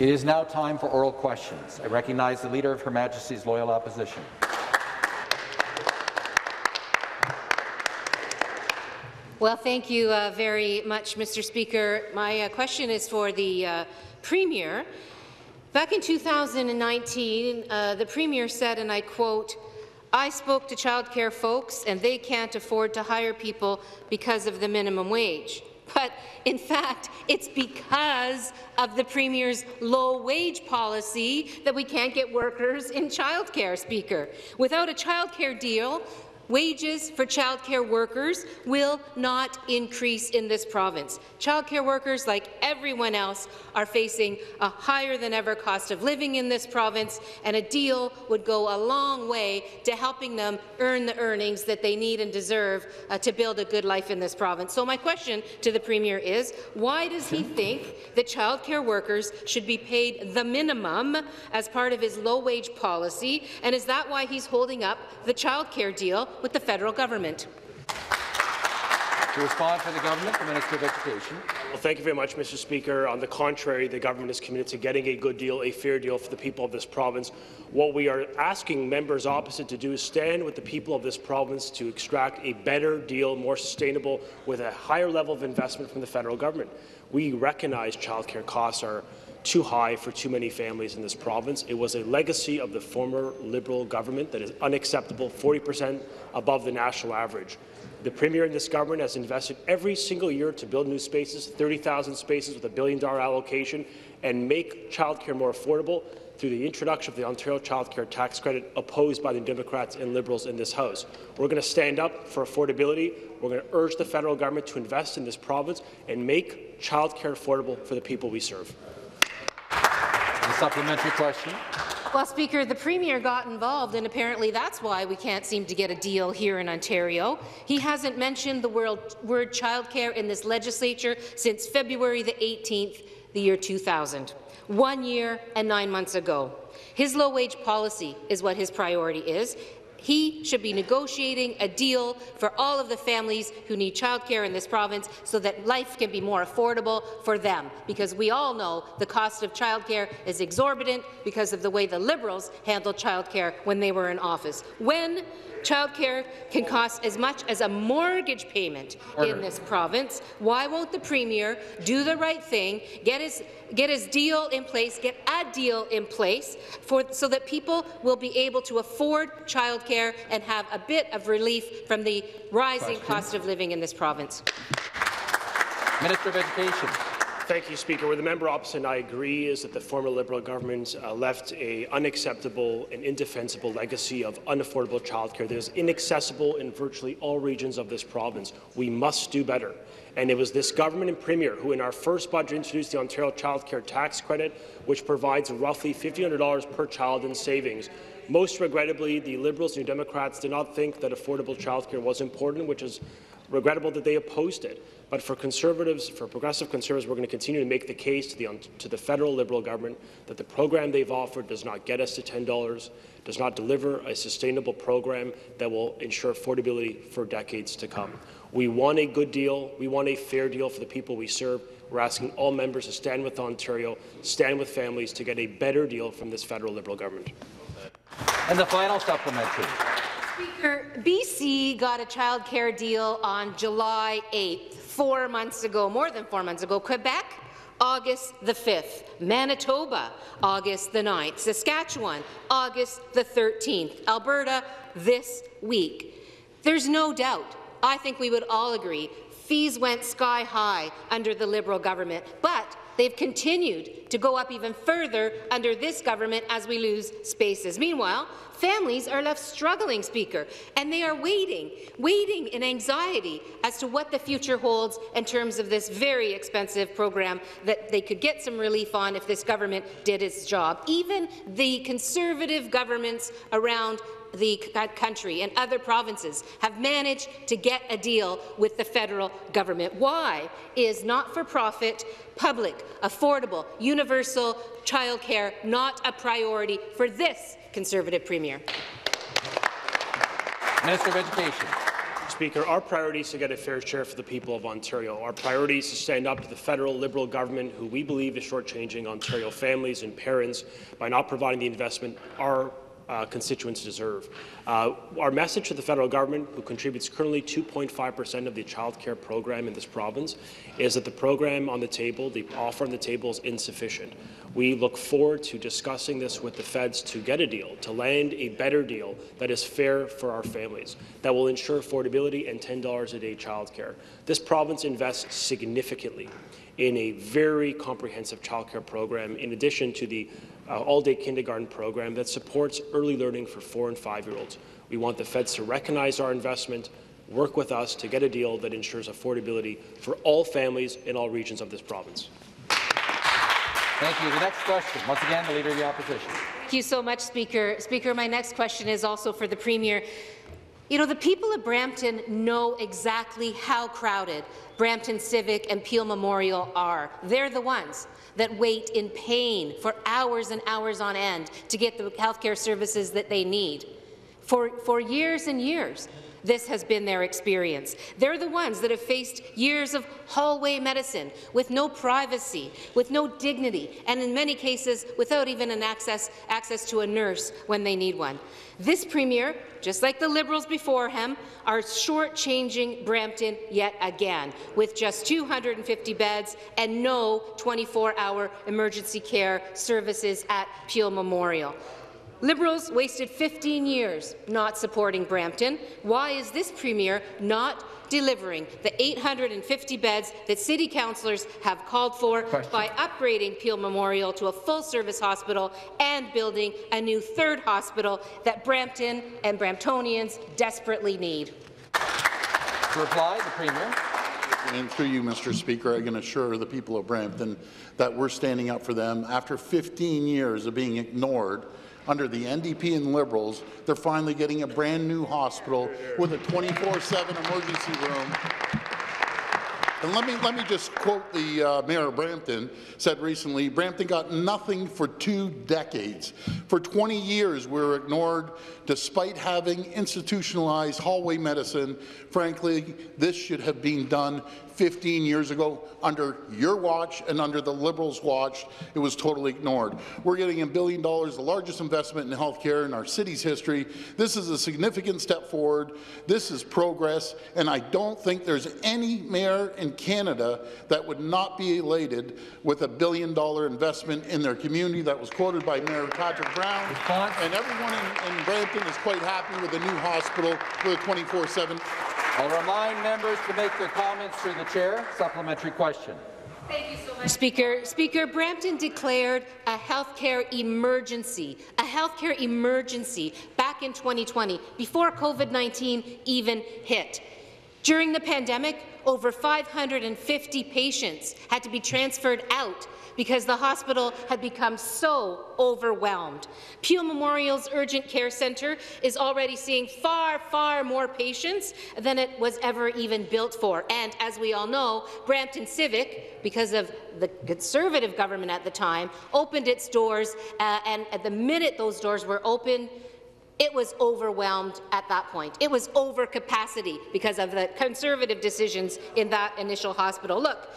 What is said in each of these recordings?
It is now time for oral questions. I recognize the Leader of Her Majesty's Loyal Opposition. Well, thank you uh, very much, Mr. Speaker. My uh, question is for the uh, Premier. Back in 2019, uh, the Premier said, and I quote, I spoke to childcare folks, and they can't afford to hire people because of the minimum wage. But in fact, it's because of the Premier's low-wage policy that we can't get workers in childcare, Speaker. Without a childcare deal, Wages for childcare workers will not increase in this province. Childcare workers, like everyone else, are facing a higher-than-ever cost of living in this province, and a deal would go a long way to helping them earn the earnings that they need and deserve uh, to build a good life in this province. So my question to the Premier is, why does he think that childcare workers should be paid the minimum as part of his low-wage policy, and is that why he's holding up the childcare deal with the federal government. To respond for the government, the Minister of Education. Well, thank you very much, Mr. Speaker. On the contrary, the government is committed to getting a good deal, a fair deal for the people of this province. What we are asking members opposite to do is stand with the people of this province to extract a better deal, more sustainable, with a higher level of investment from the federal government. We recognize childcare costs are too high for too many families in this province. It was a legacy of the former Liberal government that is unacceptable, 40 per cent above the national average. The Premier and this government has invested every single year to build new spaces, 30,000 spaces with a billion-dollar allocation, and make childcare more affordable through the introduction of the Ontario Child Care Tax Credit opposed by the Democrats and Liberals in this House. We're going to stand up for affordability. We're going to urge the federal government to invest in this province and make childcare affordable for the people we serve. The supplementary question. Well, Speaker, the Premier got involved, and apparently that's why we can't seem to get a deal here in Ontario. He hasn't mentioned the word, childcare in this legislature since February the 18th, the year 2000, one year and nine months ago. His low-wage policy is what his priority is, he should be negotiating a deal for all of the families who need childcare in this province so that life can be more affordable for them, because we all know the cost of childcare is exorbitant because of the way the Liberals handled childcare when they were in office. When Childcare can cost as much as a mortgage payment Order. in this province. Why won't the Premier do the right thing, get his, get his deal in place, get a deal in place for, so that people will be able to afford childcare and have a bit of relief from the rising Question. cost of living in this province? Minister of Education. Thank you, Speaker. Where the member opposite and I agree is that the former Liberal government uh, left an unacceptable and indefensible legacy of unaffordable childcare that is inaccessible in virtually all regions of this province. We must do better. And it was this government and Premier who, in our first budget, introduced the Ontario Child Care Tax Credit, which provides roughly $1,500 per child in savings. Most regrettably, the Liberals and New Democrats did not think that affordable childcare was important, which is regrettable that they opposed it. But for Conservatives, for progressive Conservatives, we're going to continue to make the case to the, to the federal Liberal government that the program they've offered does not get us to $10, does not deliver a sustainable program that will ensure affordability for decades to come. We want a good deal. We want a fair deal for the people we serve. We're asking all members to stand with Ontario, stand with families to get a better deal from this federal Liberal government. And the final supplementary. Speaker, BC got a child care deal on July 8th, four months ago, more than four months ago. Quebec, August the 5th. Manitoba, August the 9th. Saskatchewan, August the 13th. Alberta, this week. There's no doubt, I think we would all agree, fees went sky high under the Liberal government, but They've continued to go up even further under this government as we lose spaces. Meanwhile, families are left struggling, Speaker, and they are waiting, waiting in anxiety as to what the future holds in terms of this very expensive program that they could get some relief on if this government did its job. Even the Conservative governments around the country and other provinces have managed to get a deal with the federal government. Why is not-for-profit, public, affordable, universal childcare not a priority for this Conservative Premier? Minister of Education. Speaker, our priority is to get a fair share for the people of Ontario. Our priority is to stand up to the federal Liberal government, who we believe is shortchanging Ontario families and parents by not providing the investment our uh, constituents deserve. Uh, our message to the federal government, who contributes currently 2.5 percent of the child care program in this province, is that the program on the table, the offer on the table is insufficient. We look forward to discussing this with the feds to get a deal, to land a better deal that is fair for our families, that will ensure affordability and $10 a day childcare. This province invests significantly in a very comprehensive childcare program, in addition to the uh, all-day kindergarten program that supports early learning for four and five-year-olds. We want the feds to recognize our investment, work with us to get a deal that ensures affordability for all families in all regions of this province. Thank you. The next question, once again, the Leader of the Opposition. Thank you so much, Speaker. Speaker, my next question is also for the Premier. You know, the people of Brampton know exactly how crowded Brampton Civic and Peel Memorial are. They're the ones that wait in pain for hours and hours on end to get the healthcare services that they need. For, for years and years, this has been their experience. They're the ones that have faced years of hallway medicine with no privacy, with no dignity, and in many cases without even an access, access to a nurse when they need one. This Premier, just like the Liberals before him, are shortchanging Brampton yet again, with just 250 beds and no 24-hour emergency care services at Peel Memorial. Liberals wasted 15 years not supporting Brampton. Why is this Premier not delivering the 850 beds that City councillors have called for Question. by upgrading Peel Memorial to a full-service hospital and building a new third hospital that Brampton and Bramptonians desperately need? To reply, the Premier. And through you, Mr. Speaker, I can assure the people of Brampton that we're standing up for them after 15 years of being ignored under the NDP and Liberals, they're finally getting a brand new hospital with a 24-7 emergency room. And let me, let me just quote the uh, mayor of Brampton, said recently, Brampton got nothing for two decades. For 20 years, we were ignored despite having institutionalized hallway medicine. Frankly, this should have been done 15 years ago under your watch and under the Liberals' watch. It was totally ignored. We're getting a billion dollars, the largest investment in healthcare in our city's history. This is a significant step forward. This is progress, and I don't think there's any mayor in Canada that would not be elated with a billion-dollar investment in their community that was quoted by Mayor Patrick Brown. Response? And everyone in, in Brampton is quite happy with the new hospital with a 24-7 I'll remind members to make their comments through the chair. Supplementary question. Thank you so much. Speaker, Speaker, Brampton declared a healthcare emergency, a healthcare emergency back in 2020, before COVID-19 even hit. During the pandemic, over 550 patients had to be transferred out because the hospital had become so overwhelmed. Peel Memorial's Urgent Care Centre is already seeing far, far more patients than it was ever even built for. And as we all know, Brampton Civic, because of the Conservative government at the time, opened its doors, uh, and at the minute those doors were open, it was overwhelmed at that point. It was over capacity because of the Conservative decisions in that initial hospital. Look,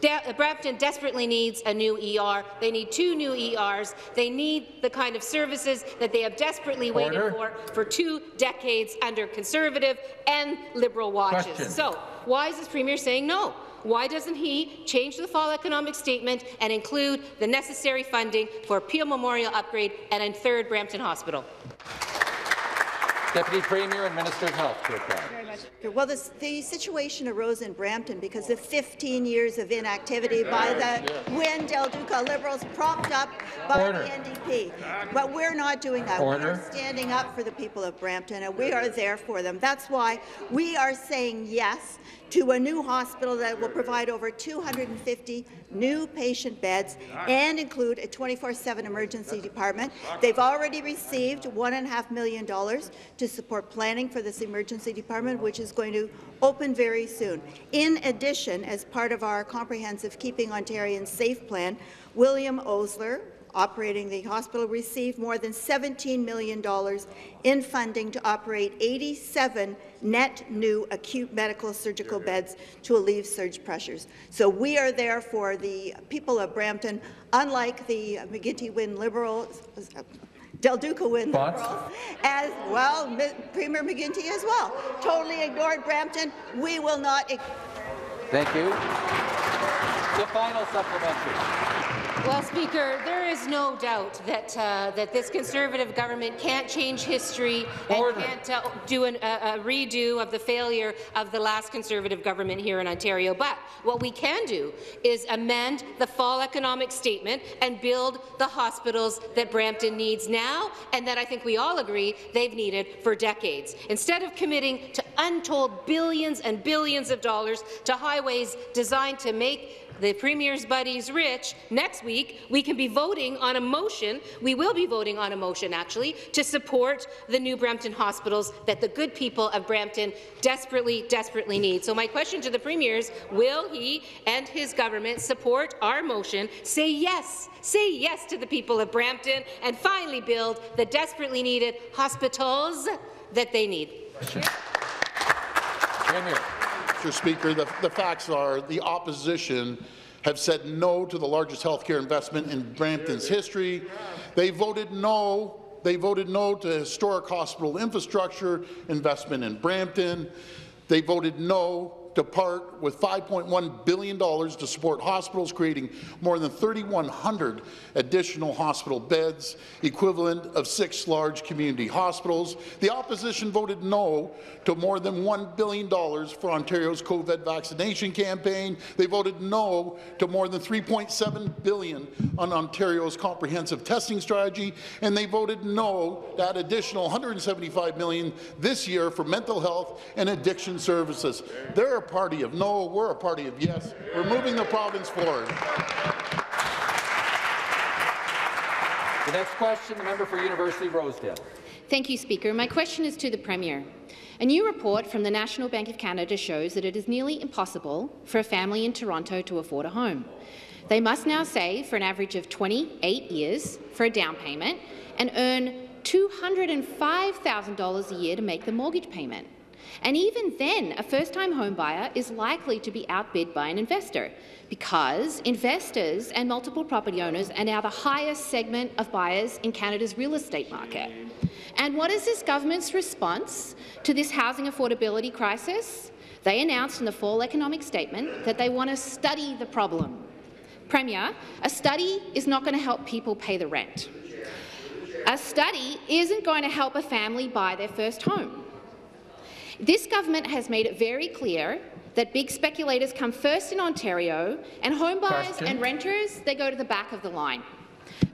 De Brampton desperately needs a new ER. They need two new ERs. They need the kind of services that they have desperately Order. waited for for two decades under Conservative and Liberal watches. Question. So why is this Premier saying no? Why doesn't he change the fall economic statement and include the necessary funding for Peel Memorial upgrade and a third Brampton Hospital? Deputy Premier and Minister of Health to reply. Well, this, the situation arose in Brampton because of 15 years of inactivity by the Wynne Del Duca Liberals, propped up by Order. the NDP. But we're not doing that. Order. We're standing up for the people of Brampton, and we are there for them. That's why we are saying yes to a new hospital that will provide over 250 new patient beds and include a 24-7 emergency department. They've already received $1.5 million to support planning for this emergency department, which is going to open very soon. In addition, as part of our comprehensive Keeping Ontarians Safe plan, William Osler, operating the hospital received more than $17 million in funding to operate 87 net new acute medical surgical beds to alleviate surge pressures. So we are there for the people of Brampton, unlike the McGuinty Wynne Liberals, Del Duca Thoughts? Liberals, as well, Mi- Premier McGuinty as well. Totally ignored Brampton. We will not Thank you. The final supplementary. Well, Speaker, there is no doubt that uh, that this Conservative government can't change history Order. and can't uh, do an, a, a redo of the failure of the last Conservative government here in Ontario. But what we can do is amend the fall economic statement and build the hospitals that Brampton needs now and that I think we all agree they've needed for decades. Instead of committing to untold billions and billions of dollars to highways designed to make the Premier's buddies rich, next week we can be voting on a motion, we will be voting on a motion actually, to support the new Brampton hospitals that the good people of Brampton desperately, desperately need. So my question to the Premier is, will he and his government support our motion, say yes, say yes to the people of Brampton, and finally build the desperately needed hospitals that they need? Premier. Mr. Speaker, the, the facts are the opposition have said no to the largest healthcare investment in Brampton's history. They voted no. They voted no to historic hospital infrastructure investment in Brampton. They voted no to part with $5.1 billion to support hospitals, creating more than 3,100 additional hospital beds, equivalent of six large community hospitals. The opposition voted no to more than $1 billion for Ontario's COVID vaccination campaign. They voted no to more than 3.7 billion on Ontario's comprehensive testing strategy, and they voted no to add additional 175 million this year for mental health and addiction services. They're a party of no, we're a party of yes. We're moving the province forward. The next question, the member for University of Rosedale. Thank you, Speaker. My question is to the Premier. A new report from the National Bank of Canada shows that it is nearly impossible for a family in Toronto to afford a home. They must now save for an average of 28 years for a down payment and earn $205,000 a year to make the mortgage payment. And even then, a first-time homebuyer is likely to be outbid by an investor because investors and multiple property owners are now the highest segment of buyers in Canada's real estate market. And what is this government's response to this housing affordability crisis? They announced in the fall economic statement that they want to study the problem. Premier, a study is not going to help people pay the rent. A study isn't going to help a family buy their first home. This government has made it very clear that big speculators come first in Ontario, and home buyers Question. and renters, they go to the back of the line.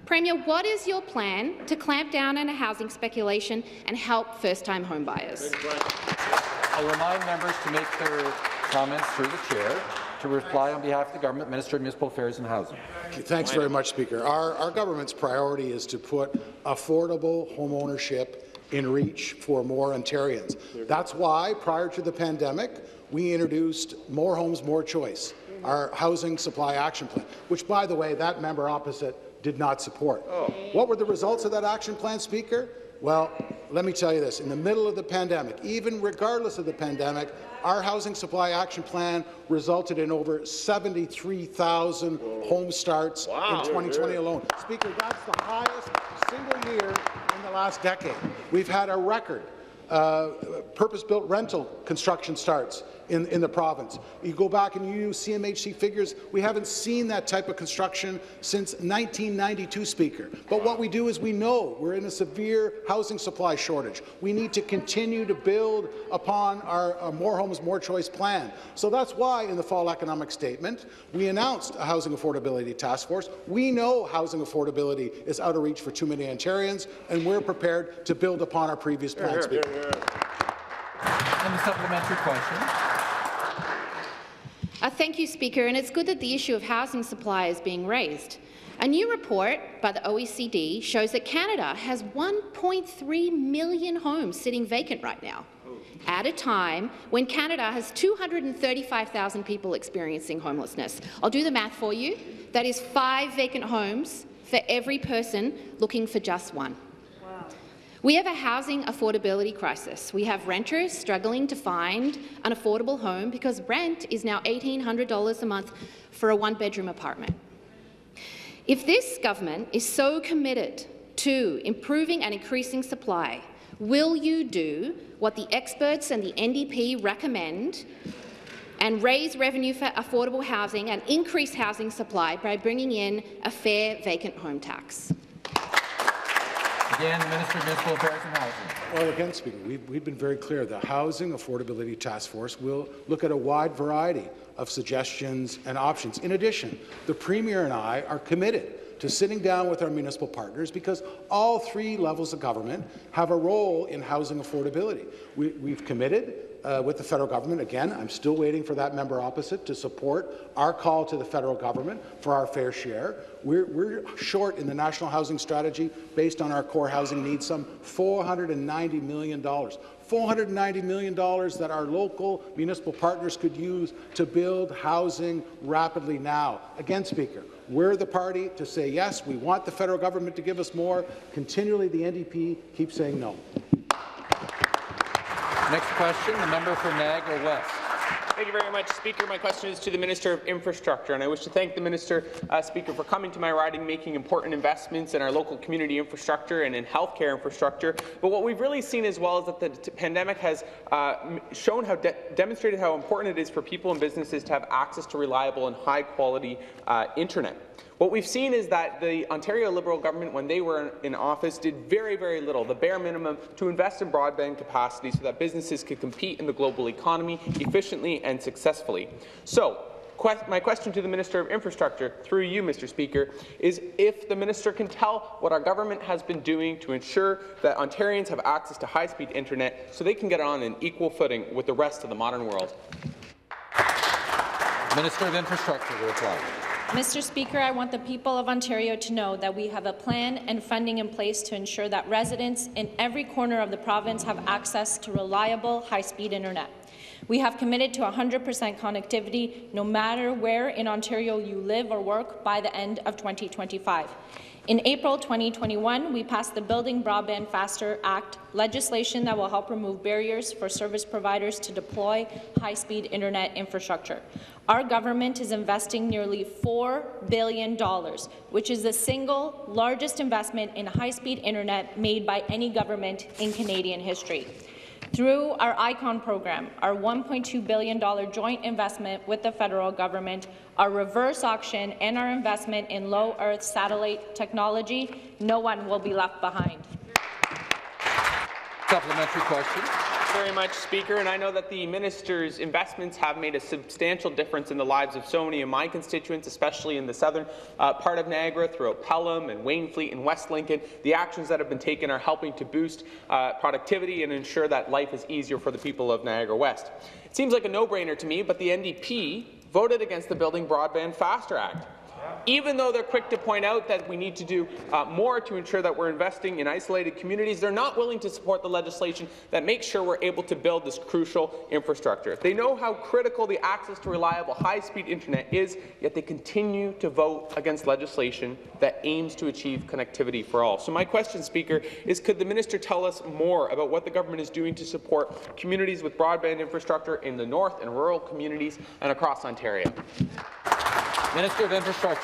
Premier, what is your plan to clamp down on housing speculation and help first-time homebuyers? I'll remind members to make their comments through the chair. To reply on behalf of the government, Minister of Municipal Affairs and Housing. Thanks very much, Speaker. Our, our government's priority is to put affordable home ownership in reach for more Ontarians. That's why, prior to the pandemic, we introduced More Homes, More Choice, our housing supply action plan, which, by the way, that member opposite did not support. Oh. What were the results of that action plan, Speaker? Well, let me tell you this. In the middle of the pandemic, even regardless of the pandemic, our housing supply action plan resulted in over 73,000 home starts in 2020 alone. Speaker, that's the highest single year in the last decade. We've had a record uh, purpose-built rental construction starts in, in the province. You go back and you use CMHC figures, we haven't seen that type of construction since 1992, Speaker. But what we do is we know we're in a severe housing supply shortage. We need to continue to build upon our, our More Homes, More Choice plan. So that's why in the fall economic statement, we announced a housing affordability task force. We know housing affordability is out of reach for too many Ontarians, and we're prepared to build upon our previous plan, Speaker. And the supplementary question. Uh, thank you, Speaker, and it's good that the issue of housing supply is being raised. A new report by the OECD shows that Canada has 1.3 million homes sitting vacant right now, at a time when Canada has 235,000 people experiencing homelessness. I'll do the math for you. That is five vacant homes for every person looking for just one. We have a housing affordability crisis. We have renters struggling to find an affordable home because rent is now $1,800 a month for a one-bedroom apartment. If this government is so committed to improving and increasing supply, will you do what the experts and the NDP recommend and raise revenue for affordable housing and increase housing supply by bringing in a fair vacant home tax? Again, the Minister of Municipal Affairs and Housing. Well, again, Speaker, we've, we've been very clear. The Housing Affordability Task Force will look at a wide variety of suggestions and options. In addition, the Premier and I are committed to sitting down with our municipal partners because all three levels of government have a role in housing affordability. We, we've committed uh, with the federal government. Again, I'm still waiting for that member opposite to support our call to the federal government for our fair share. We're, we're short in the national housing strategy based on our core housing needs, some $490 million. $490 million that our local municipal partners could use to build housing rapidly now. Again, Speaker, we're the party to say yes, we want the federal government to give us more. Continually, the NDP keeps saying no. Next question, the member for Niagara West. Thank you very much, Speaker. My question is to the Minister of Infrastructure, and I wish to thank the Minister, uh, Speaker, for coming to my riding, making important investments in our local community infrastructure and in healthcare infrastructure. But what we've really seen as well is that the pandemic has uh, shown how de demonstrated how important it is for people and businesses to have access to reliable and high-quality uh, internet. What we've seen is that the Ontario Liberal government, when they were in office, did very, very little, the bare minimum, to invest in broadband capacity so that businesses could compete in the global economy efficiently and successfully. So, my question to the Minister of Infrastructure, through you, Mr. Speaker, is if the minister can tell what our government has been doing to ensure that Ontarians have access to high-speed internet so they can get on an equal footing with the rest of the modern world. Minister of Infrastructure to reply. Mr. Speaker, I want the people of Ontario to know that we have a plan and funding in place to ensure that residents in every corner of the province have access to reliable, high-speed internet. We have committed to 100% connectivity no matter where in Ontario you live or work by the end of 2025. In April 2021, we passed the Building Broadband Faster Act, legislation that will help remove barriers for service providers to deploy high-speed internet infrastructure. Our government is investing nearly $4 billion, which is the single largest investment in high-speed internet made by any government in Canadian history. Through our ICON program, our $1.2 billion joint investment with the federal government, our reverse auction, and our investment in low Earth satellite technology, no one will be left behind. Supplementary question very much, Speaker, and I know that the minister's investments have made a substantial difference in the lives of so many of my constituents, especially in the southern uh, part of Niagara, throughout Pelham and Wainfleet and West Lincoln. The actions that have been taken are helping to boost uh, productivity and ensure that life is easier for the people of Niagara West. It seems like a no-brainer to me, but the NDP voted against the Building Broadband Faster Act even though they're quick to point out that we need to do uh, more to ensure that we're investing in isolated communities, they're not willing to support the legislation that makes sure we're able to build this crucial infrastructure. They know how critical the access to reliable, high-speed internet is, yet they continue to vote against legislation that aims to achieve connectivity for all. So my question, Speaker, is could the minister tell us more about what the government is doing to support communities with broadband infrastructure in the north and rural communities and across Ontario? Minister of Infrastructure.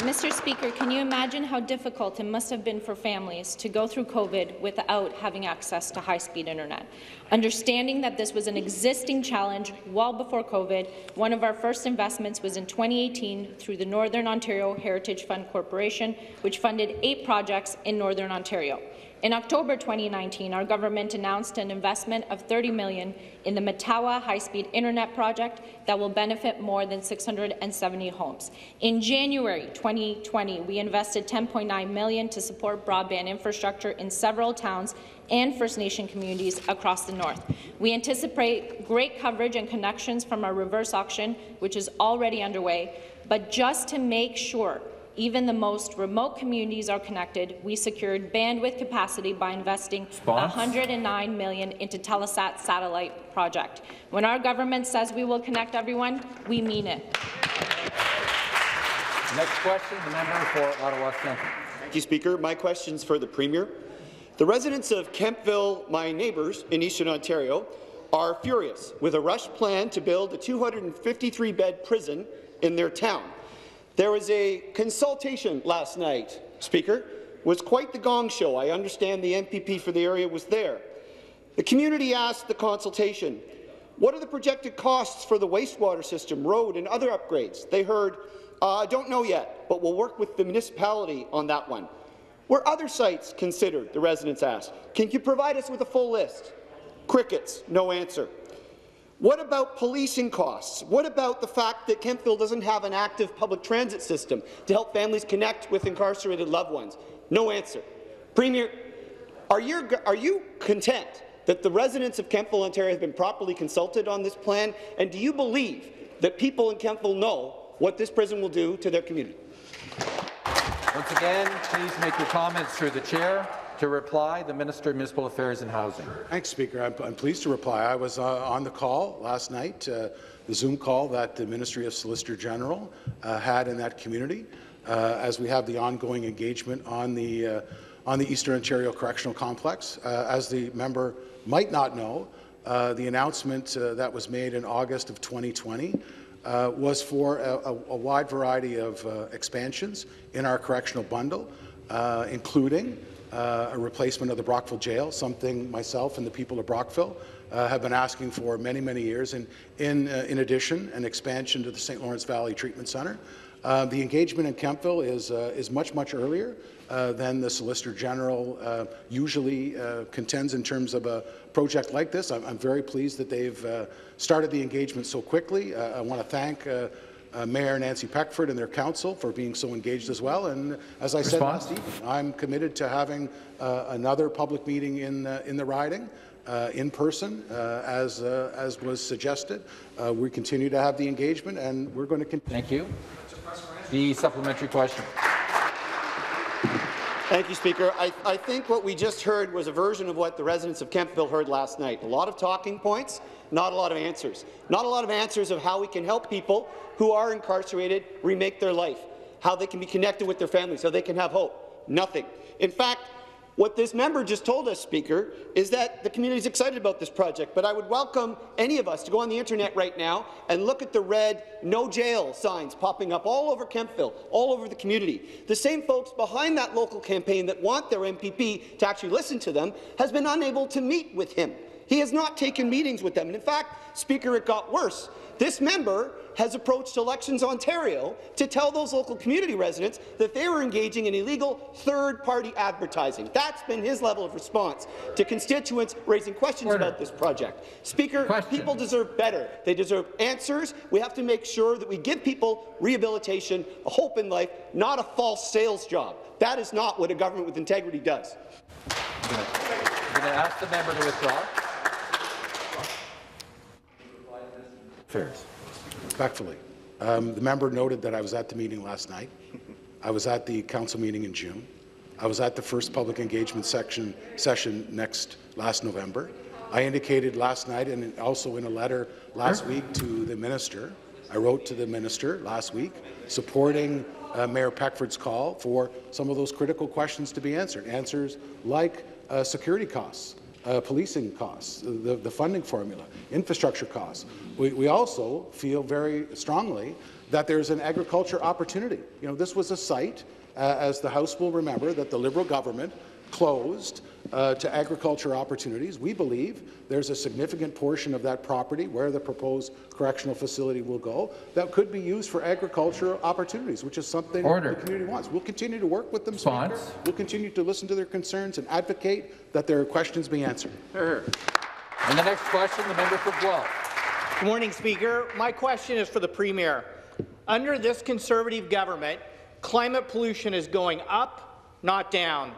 Mr. Speaker, can you imagine how difficult it must have been for families to go through COVID without having access to high-speed internet? Understanding that this was an existing challenge well before COVID, one of our first investments was in 2018 through the Northern Ontario Heritage Fund Corporation, which funded eight projects in Northern Ontario. In October 2019, our government announced an investment of 30 million in the Matawa high-speed internet project that will benefit more than 670 homes. In January 2020, we invested 10.9 million to support broadband infrastructure in several towns and First Nation communities across the north. We anticipate great coverage and connections from our reverse auction, which is already underway, but just to make sure even the most remote communities are connected. We secured bandwidth capacity by investing Spons? 109 million into Telesat satellite project. When our government says we will connect everyone, we mean it. Next question, the member for Ottawa Centre. Thank you, Speaker. My question is for the Premier. The residents of Kemptville, my neighbours in Eastern Ontario, are furious with a rush plan to build a 253-bed prison in their town. There was a consultation last night, Speaker. It was quite the gong show. I understand the MPP for the area was there. The community asked the consultation, what are the projected costs for the wastewater system, road and other upgrades? They heard, uh, I don't know yet, but we'll work with the municipality on that one. Were other sites considered, the residents asked? Can you provide us with a full list? Crickets, no answer. What about policing costs? What about the fact that Kemptville doesn't have an active public transit system to help families connect with incarcerated loved ones? No answer. Premier, are you, are you content that the residents of Kemptville, Ontario have been properly consulted on this plan? And do you believe that people in Kemptville know what this prison will do to their community? Once again, please make your comments through the chair. To reply, the Minister of Municipal Affairs and Housing. Thanks, Speaker. I'm, I'm pleased to reply. I was uh, on the call last night, uh, the Zoom call that the Ministry of Solicitor General uh, had in that community, uh, as we have the ongoing engagement on the uh, on the Eastern Ontario Correctional Complex. Uh, as the member might not know, the announcement that was made in August of 2020 uh, was for a, a, a, wide variety of expansions in our correctional bundle, including uh, a replacement of the Brockville jail, something myself and the people of Brockville uh, have been asking for many, many years, and in, uh, in addition, an expansion to the St. Lawrence Valley Treatment Centre. the engagement in Kemptville is, is much, much earlier. Uh, than the Solicitor General uh, usually uh, contends in terms of a project like this. I'm, I'm very pleased that they've started the engagement so quickly. I want to thank uh, Mayor Nancy Peckford and their council for being so engaged as well. And as I Response? said last evening, I'm committed to having uh, another public meeting in, uh, in the riding. Uh, in person, uh, as, uh, as was suggested. we continue to have the engagement, and we're going to continue. Thank you. The supplementary question. Thank you, Speaker. I, I, think what we just heard was a version of what the residents of Kemptville heard last night. A lot of talking points, not a lot of answers. Not a lot of answers of how we can help people who are incarcerated remake their life, how they can be connected with their families, so they can have hope. Nothing. In fact, what this member just told us, Speaker, is that the community is excited about this project, but I would welcome any of us to go on the internet right now and look at the red no jail signs popping up all over Kemptville, all over the community. The same folks behind that local campaign that want their MPP to actually listen to them has been unable to meet with him. He has not taken meetings with them. And in fact, Speaker, it got worse. This member has approached Elections Ontario to tell those local community residents that they were engaging in illegal third-party advertising. That's been his level of response to constituents raising questions Order. about this project. Speaker, Question. people deserve better. They deserve answers. We have to make sure that we give people rehabilitation, a hope in life, not a false sales job. That is not what a government with integrity does. I'm going to ask the member to withdraw. Respectfully. Um, the member noted that I was at the meeting last night. I was at the council meeting in June. I was at the first public engagement section, session next last November. I indicated last night and also in a letter last week to the minister, I wrote to the minister last week supporting uh, Mayor Peckford's call for some of those critical questions to be answered. Answers like uh, security costs, uh, policing costs, the, the, funding formula, infrastructure costs. We, we, also feel very strongly that there's an agriculture opportunity. You know, this was a site, uh, as the House will remember, that the Liberal government closed uh, to agriculture opportunities. We believe there's a significant portion of that property where the proposed correctional facility will go that could be used for agriculture opportunities, which is something Order. the community wants. We'll continue to work with them, Speaker. We'll continue to listen to their concerns and advocate that their questions be answered. And the next question, the member for Guelph. Good morning, Speaker. My question is for the Premier. Under this Conservative government, climate pollution is going up, not down.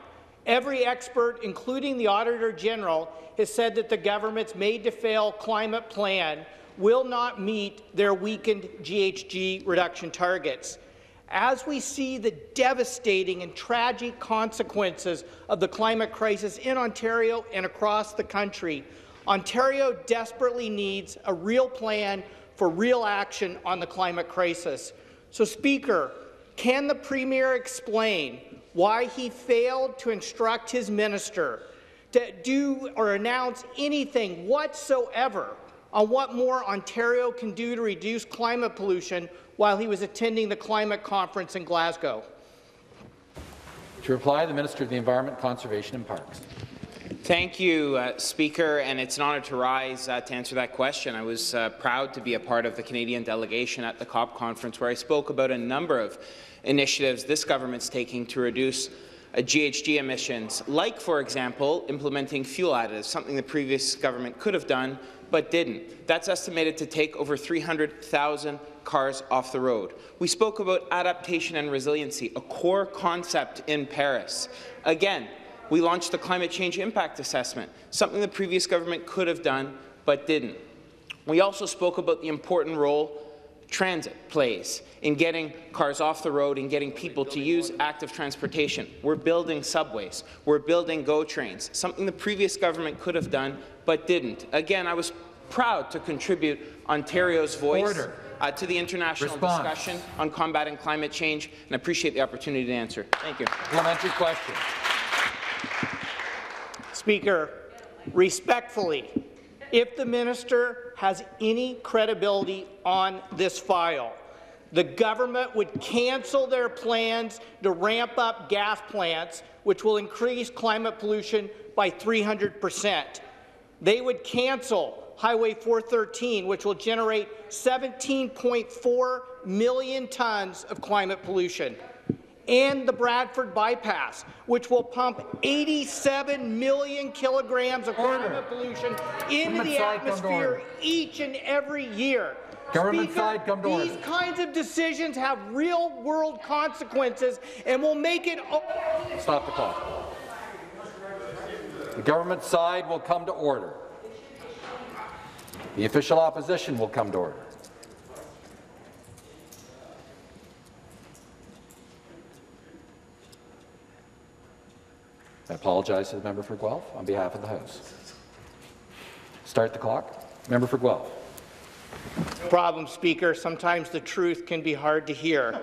Every expert, including the Auditor General, has said that the government's made-to-fail climate plan will not meet their weakened GHG reduction targets. As we see the devastating and tragic consequences of the climate crisis in Ontario and across the country, Ontario desperately needs a real plan for real action on the climate crisis. So, Speaker, Can the Premier explain why he failed to instruct his minister to do or announce anything whatsoever on what more Ontario can do to reduce climate pollution while he was attending the climate conference in Glasgow? To reply, the Minister of the Environment, Conservation and Parks. Thank you, uh, Speaker, and it's an honour to rise uh, to answer that question. I was uh, proud to be a part of the Canadian delegation at the COP conference where I spoke about a number of initiatives this government's taking to reduce uh, GHG emissions, like, for example, implementing fuel additives, something the previous government could have done but didn't. That's estimated to take over 300,000 cars off the road. We spoke about adaptation and resiliency, a core concept in Paris. Again, we launched the Climate Change Impact Assessment, something the previous government could have done but didn't. We also spoke about the important role transit plays in getting cars off the road and getting people to use active transportation. We're building subways. We're building GO trains, something the previous government could have done but didn't. Again, I was proud to contribute Ontario's voice uh, to the international Response. discussion on combating climate change, and I appreciate the opportunity to answer. Thank you. Supplementary question. Speaker, respectfully, if the minister has any credibility on this file, the government would cancel their plans to ramp up gas plants, which will increase climate pollution by 300 percent. They would cancel Highway 413, which will generate 17.4 million tons of climate pollution, and the Bradford Bypass, which will pump 87 million kilograms of climate pollution into the atmosphere each and every year. Government Speaker, side, come to these order. kinds of decisions have real-world consequences and will make it Stop the clock. The government side will come to order. The official opposition will come to order. I apologize to the member for Guelph on behalf of the House. Start the clock. Member for Guelph. problem, Speaker. Sometimes the truth can be hard to hear.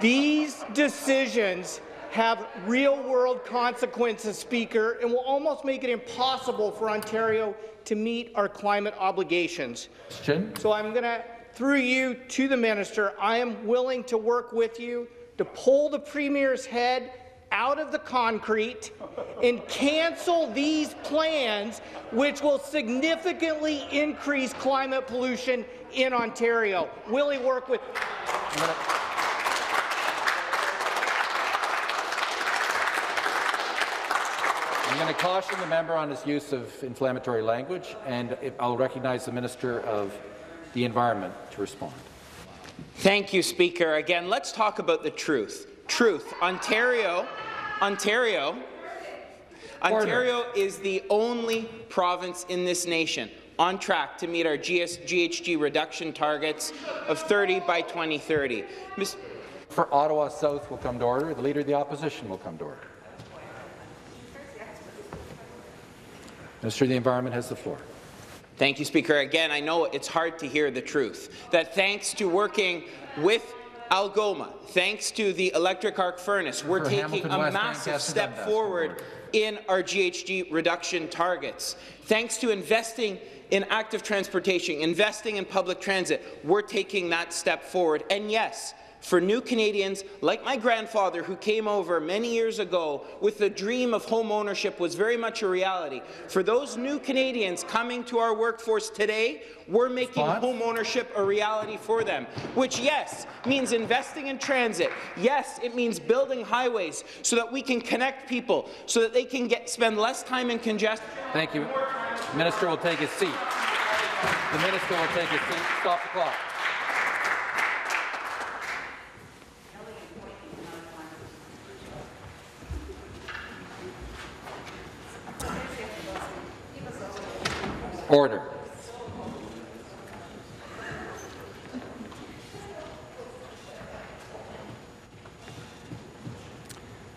These decisions have real-world consequences, Speaker, and will almost make it impossible for Ontario to meet our climate obligations. Question. So I'm going to, through you to the minister, I am willing to work with you to pull the Premier's head out of the concrete and cancel these plans, which will significantly increase climate pollution in Ontario. Will he work with I'm going to caution the member on his use of inflammatory language, and I'll recognize the Minister of the Environment to respond. Thank you, Speaker. Again, let's talk about the truth. Truth. Ontario, Ontario, Ontario is the only province in this nation on track to meet our GS, GHG reduction targets of 30 by 2030. Ms. For Ottawa South will come to order. The Leader of the Opposition will come to order. Minister of the Environment has the floor. Thank you, Speaker. Again, I know it's hard to hear the truth, that thanks to working with Algoma, thanks to the electric arc furnace, we're For taking Hamilton a West, massive step forward in our GHG reduction targets. Thanks to investing in active transportation, investing in public transit, we're taking that step forward. And yes, for new Canadians like my grandfather who came over many years ago with the dream of home ownership was very much a reality. For those new Canadians coming to our workforce today, we're making Response? home ownership a reality for them, which, yes, means investing in transit. Yes, it means building highways so that we can connect people, so that they can get, spend less time in congestion. Thank you. The Minister will take his seat. The Minister will take his seat. Stop the clock. Order.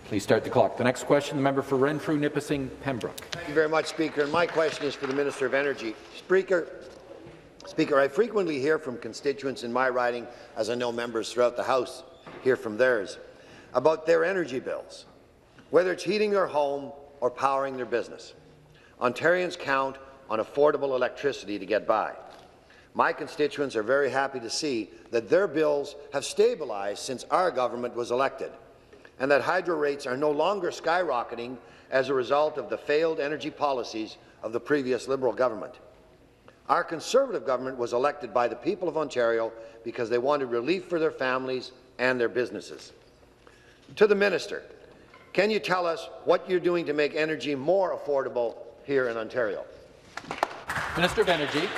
Please start the clock. The next question, the member for Renfrew, Nipissing, Pembroke. Thank you very much, Speaker. And my question is for the Minister of Energy. Speaker, Speaker, I frequently hear from constituents in my riding, as I know members throughout the House hear from theirs, about their energy bills, whether it's heating their home or powering their business. Ontarians count on affordable electricity to get by. My constituents are very happy to see that their bills have stabilized since our government was elected, and that hydro rates are no longer skyrocketing as a result of the failed energy policies of the previous Liberal government. Our Conservative government was elected by the people of Ontario because they wanted relief for their families and their businesses. To the Minister, can you tell us what you're doing to make energy more affordable here in Ontario? Minister of Energy.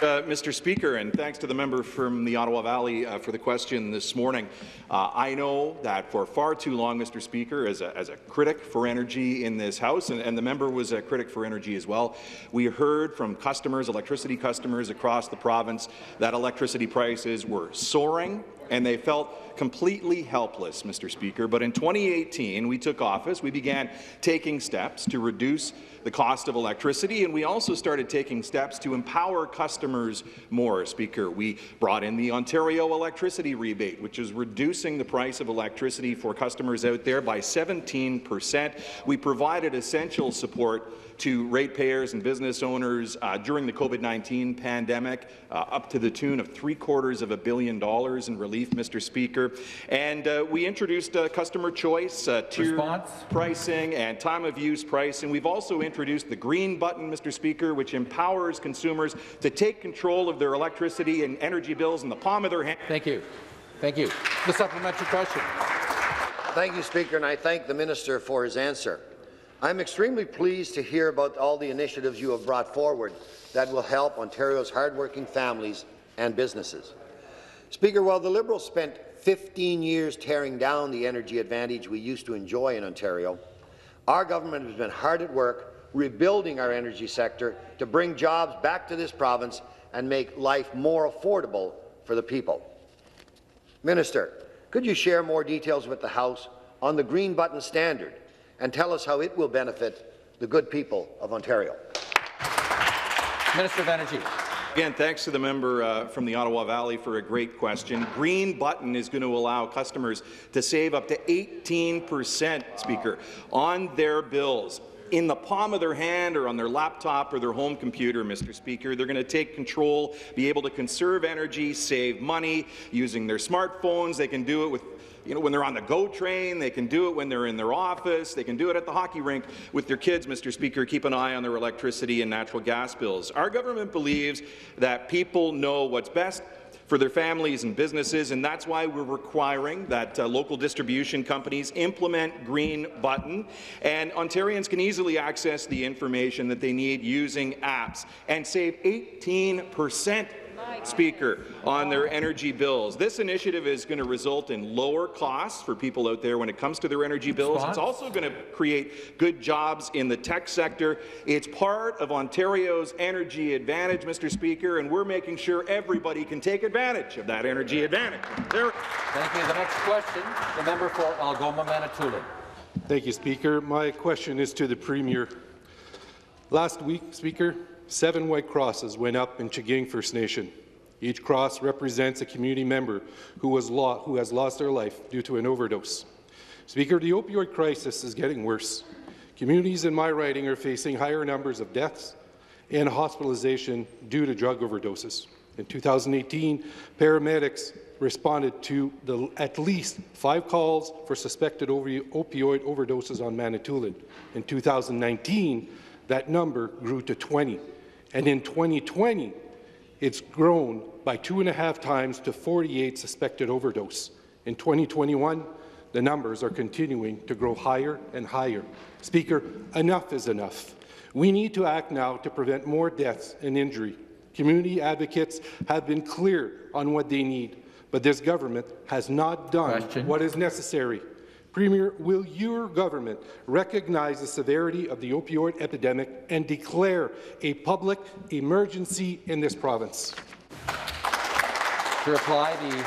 Uh, Mr. Speaker, and thanks to the member from the Ottawa Valley uh, for the question this morning. Uh, I know that for far too long, Mr. Speaker, as a, as a critic for energy in this House, and, and, the member was a critic for energy as well, we heard from customers, electricity customers across the province, that electricity prices were soaring and they felt completely helpless, Mr. Speaker. But in 2018, we took office. We began taking steps to reduce the cost of electricity, and we also started taking steps to empower customers more, Speaker. We brought in the Ontario electricity rebate, which is reducing the price of electricity for customers out there by 17 percent. We provided essential support to ratepayers and business owners uh, during the COVID-19 pandemic, uh, up to the tune of three quarters of a billion dollars in relief, Mr. Speaker. And uh, we introduced uh, customer choice, uh, tier Response? pricing, and time of use pricing. We've also introduced the green button, Mr. Speaker, which empowers consumers to take control of their electricity and energy bills in the palm of their hand. Thank you. Thank you. The supplementary question. Thank you, Speaker, and I thank the minister for his answer. I'm extremely pleased to hear about all the initiatives you have brought forward that will help Ontario's hardworking families and businesses. Speaker, while the Liberals spent 15 years tearing down the energy advantage we used to enjoy in Ontario, our government has been hard at work rebuilding our energy sector to bring jobs back to this province and make life more affordable for the people. Minister, could you share more details with the House on the green button standard and tell us how it will benefit the good people of Ontario. Minister of Energy. Again, thanks to the member uh, from the Ottawa Valley for a great question. Green Button is going to allow customers to save up to 18 percent, Speaker, on their bills in the palm of their hand or on their laptop or their home computer, Mr. Speaker. They're going to take control, be able to conserve energy, save money using their smartphones. They can do it with you know, when they're on the GO train, they can do it when they're in their office, they can do it at the hockey rink with their kids, Mr. Speaker. Keep an eye on their electricity and natural gas bills. Our government believes that people know what's best for their families and businesses, and that's why we're requiring that uh, local distribution companies implement Green Button, and Ontarians can easily access the information that they need using apps and save 18 percent Speaker, on their energy bills. This initiative is going to result in lower costs for people out there when it comes to their energy bills. It's also going to create good jobs in the tech sector. It's part of Ontario's energy advantage, Mr. Speaker, and we're making sure everybody can take advantage of that energy advantage. There Thank you. The next question, the member for Algoma, Manitoulin. Thank you, Speaker. My question is to the Premier. Last week, Speaker, seven white crosses went up in M'Chigeeng First Nation. Each cross represents a community member who, was who has lost their life due to an overdose. Speaker, the opioid crisis is getting worse. Communities in my riding are facing higher numbers of deaths and hospitalization due to drug overdoses. In 2018, paramedics responded to the, at least five calls for suspected opioid overdoses on Manitoulin. In 2019, that number grew to 20. And in 2020, it's grown by two and a half times to 48 suspected overdose. In 2021, the numbers are continuing to grow higher and higher. Speaker, enough is enough. We need to act now to prevent more deaths and injury. Community advocates have been clear on what they need, but this government has not done Question. what is necessary. Premier, will your government recognize the severity of the opioid epidemic and declare a public emergency in this province? To reply, the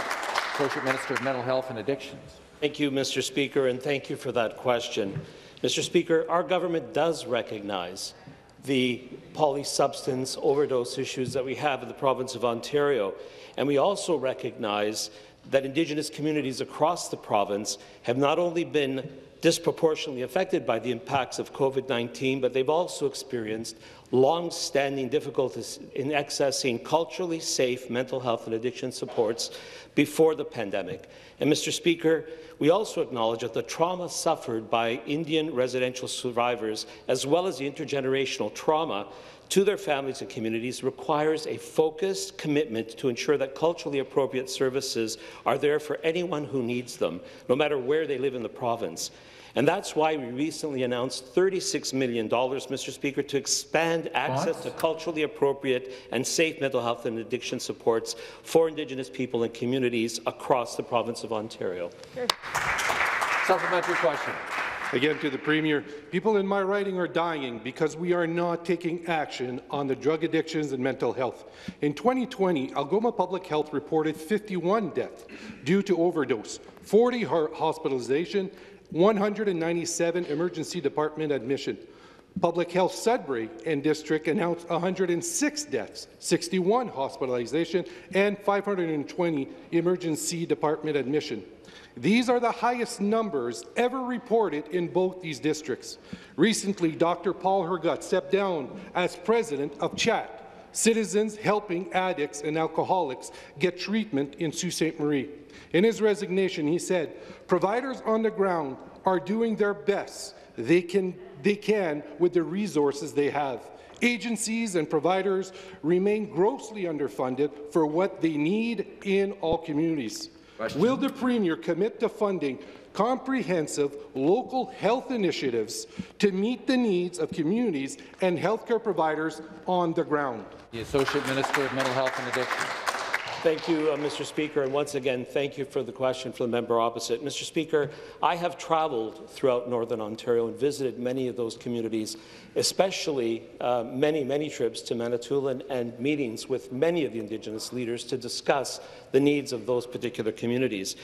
Associate Minister of Mental Health and Addictions. Thank you, Mr. Speaker, and thank you for that question. Mr. Speaker, our government does recognize the polysubstance overdose issues that we have in the province of Ontario. And we also recognize that Indigenous communities across the province have not only been disproportionately affected by the impacts of COVID-19, but they've also experienced long-standing difficulties in accessing culturally safe mental health and addiction supports before the pandemic. And, Mr. Speaker, we also acknowledge that the trauma suffered by Indian residential survivors, as well as the intergenerational trauma to their families and communities requires a focused commitment to ensure that culturally appropriate services are there for anyone who needs them, no matter where they live in the province. And that's why we recently announced $36 million, Mr. Speaker, to expand access what? to culturally appropriate and safe mental health and addiction supports for Indigenous people and communities across the province of Ontario. Sure. Supplementary question. Again, to the Premier, people in my riding are dying because we are not taking action on the drug addictions and mental health. In 2020, Algoma Public Health reported 51 deaths due to overdose, 40 hospitalization, 197 emergency department admission. Public Health Sudbury and District announced 106 deaths, 61 hospitalization, and 520 emergency department admission. These are the highest numbers ever reported in both these districts. Recently, Dr. Paul Hergott stepped down as president of CHAT, Citizens Helping Addicts and Alcoholics Get Treatment in Sault Ste. Marie. In his resignation, he said, providers on the ground are doing their best they can, they can with the resources they have. Agencies and providers remain grossly underfunded for what they need in all communities. Question. Will the Premier commit to funding comprehensive local health initiatives to meet the needs of communities and healthcare providers on the ground? The Associate Minister of Mental Health and Addiction. Thank you, uh, Mr. Speaker, and once again, thank you for the question from the member opposite. Mr. Speaker, I have travelled throughout Northern Ontario and visited many of those communities, especially uh, many, many trips to Manitoulin and meetings with many of the Indigenous leaders to discuss the needs of those particular communities.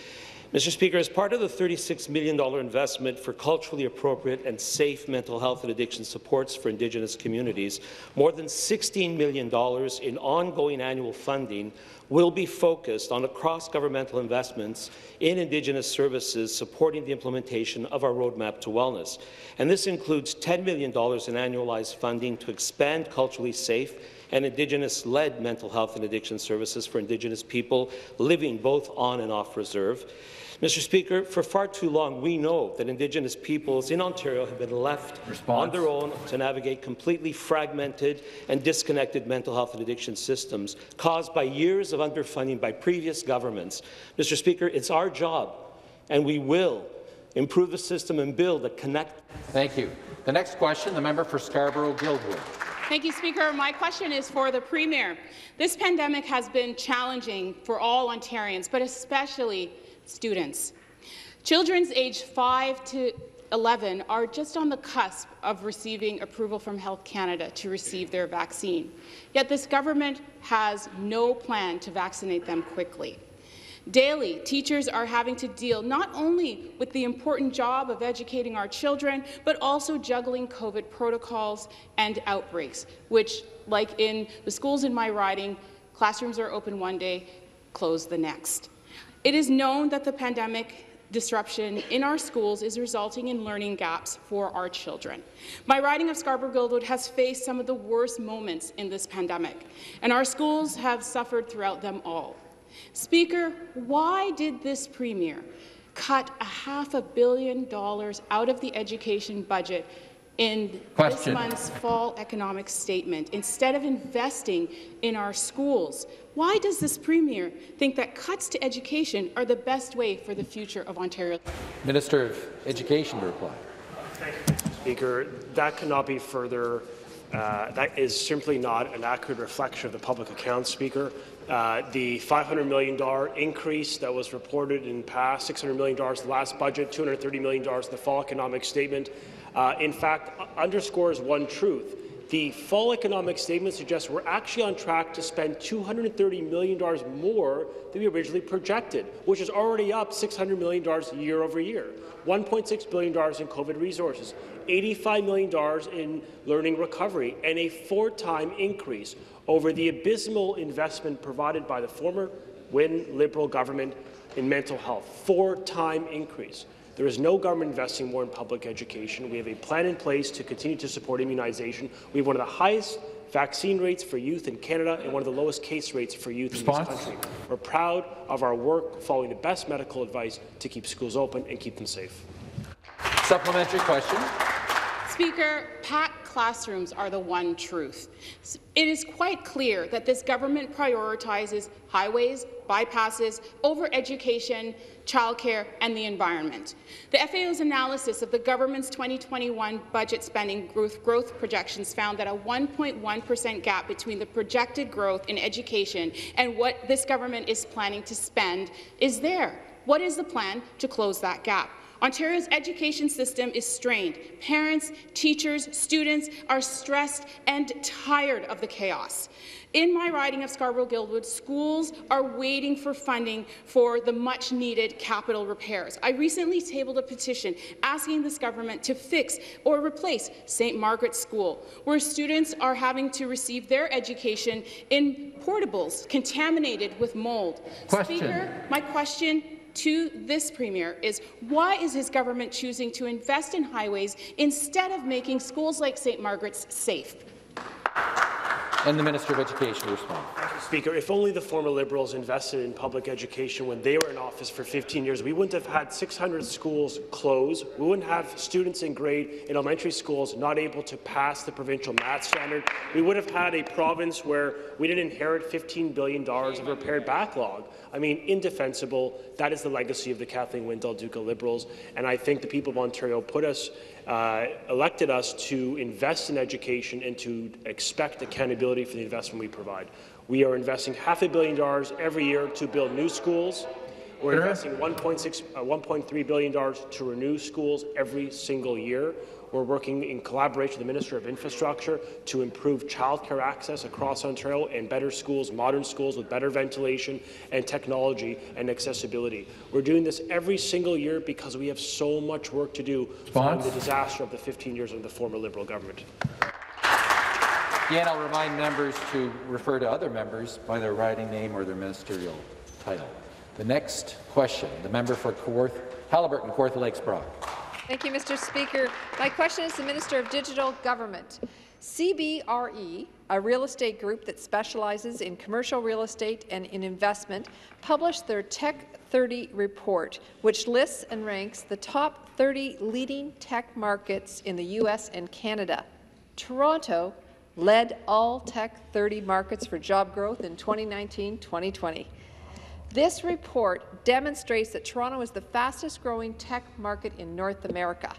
Mr. Speaker, as part of the $36 million investment for culturally appropriate and safe mental health and addiction supports for Indigenous communities, more than $16 million in ongoing annual funding will be focused on cross-governmental investments in Indigenous services supporting the implementation of our roadmap to wellness. And this includes $10 million in annualized funding to expand culturally safe and Indigenous-led mental health and addiction services for Indigenous people living both on and off reserve. Mr. Speaker, for far too long, we know that Indigenous peoples in Ontario have been left Response. on their own to navigate completely fragmented and disconnected mental health and addiction systems caused by years of underfunding by previous governments. Mr. Speaker, it's our job, and we will improve the system and build a connect. Thank you. The next question, the member for Scarborough-Guildwood. Thank you, Speaker. My question is for the Premier. This pandemic has been challenging for all Ontarians, but especially students. Children aged 5 to 11 are just on the cusp of receiving approval from Health Canada to receive their vaccine. Yet this government has no plan to vaccinate them quickly. Daily, teachers are having to deal not only with the important job of educating our children, but also juggling COVID protocols and outbreaks, which, like in the schools in my riding, classrooms are open one day, closed the next. It is known that the pandemic disruption in our schools is resulting in learning gaps for our children. My riding of Scarborough-Guildwood has faced some of the worst moments in this pandemic, and our schools have suffered throughout them all. Speaker, why did this Premier cut a half a billion dollars out of the education budget in Question. this month's fall economic statement instead of investing in our schools why does this Premier think that cuts to education are the best way for the future of Ontario? Minister of Education to reply. Thank you, Speaker. That cannot be further. Uh, that is simply not an accurate reflection of the public accounts, Speaker. Uh, the $500 million increase that was reported in past, $600 million in the last budget, $230 million in the fall economic statement, uh, in fact, underscores one truth The fall economic statement suggests we're actually on track to spend $230 million more than we originally projected, which is already up $600 million year over year. $1.6 billion in COVID resources, $85 million in learning recovery, and a four-time increase over the abysmal investment provided by the former Wynne Liberal government in mental health. Four-time increase. There is no government investing more in public education. We have a plan in place to continue to support immunization. We have one of the highest vaccine rates for youth in Canada and one of the lowest case rates for youth Response? in this country. We're proud of our work following the best medical advice to keep schools open and keep them safe. Supplementary question. Speaker, packed classrooms are the one truth. It is quite clear that this government prioritizes highways, bypasses, over education, childcare and the environment. The FAO's analysis of the government's 2021 budget spending growth, growth projections found that a 1.1 per cent gap between the projected growth in education and what this government is planning to spend is there. What is the plan to close that gap? Ontario's education system is strained. Parents, teachers, students are stressed and tired of the chaos. In my riding of Scarborough-Guildwood, schools are waiting for funding for the much-needed capital repairs. I recently tabled a petition asking this government to fix or replace St. Margaret's School, where students are having to receive their education in portables contaminated with mold. Question. Speaker, my question to this Premier is why is his government choosing to invest in highways instead of making schools like St. Margaret's safe? And the Minister of Education respond. Speaker, if only the former Liberals invested in public education when they were in office for 15 years, we wouldn't have had 600 schools close. We wouldn't have students in grade in elementary schools not able to pass the provincial math standard. We would have had a province where we didn't inherit $15 billion of repaired backlog. I mean, indefensible. That is the legacy of the Kathleen Wynne Del Duca Liberals, and I think the people of Ontario put us uh, elected us to invest in education and to expect accountability for the investment we provide. We are investing half a billion dollars every year to build new schools. We're investing 1.6, uh, 1.3 billion dollars to renew schools every single year. We're working in collaboration with the Minister of Infrastructure to improve childcare access across Ontario and better schools, modern schools with better ventilation and technology and accessibility. We're doing this every single year because we have so much work to do following the disaster of the 15 years of the former Liberal government. Again, I'll remind members to refer to other members by their riding name or their ministerial title. The next question, the member for Kawarth, Haliburton, Kawartha Lakes Brock. Thank you, Mr. Speaker. My question is to the Minister of Digital Government. CBRE, a real estate group that specializes in commercial real estate and in investment, published their Tech 30 report, which lists and ranks the top 30 leading tech markets in the U.S. and Canada. Toronto led all Tech 30 markets for job growth in 2019-2020. This report demonstrates that Toronto is the fastest growing tech market in North America.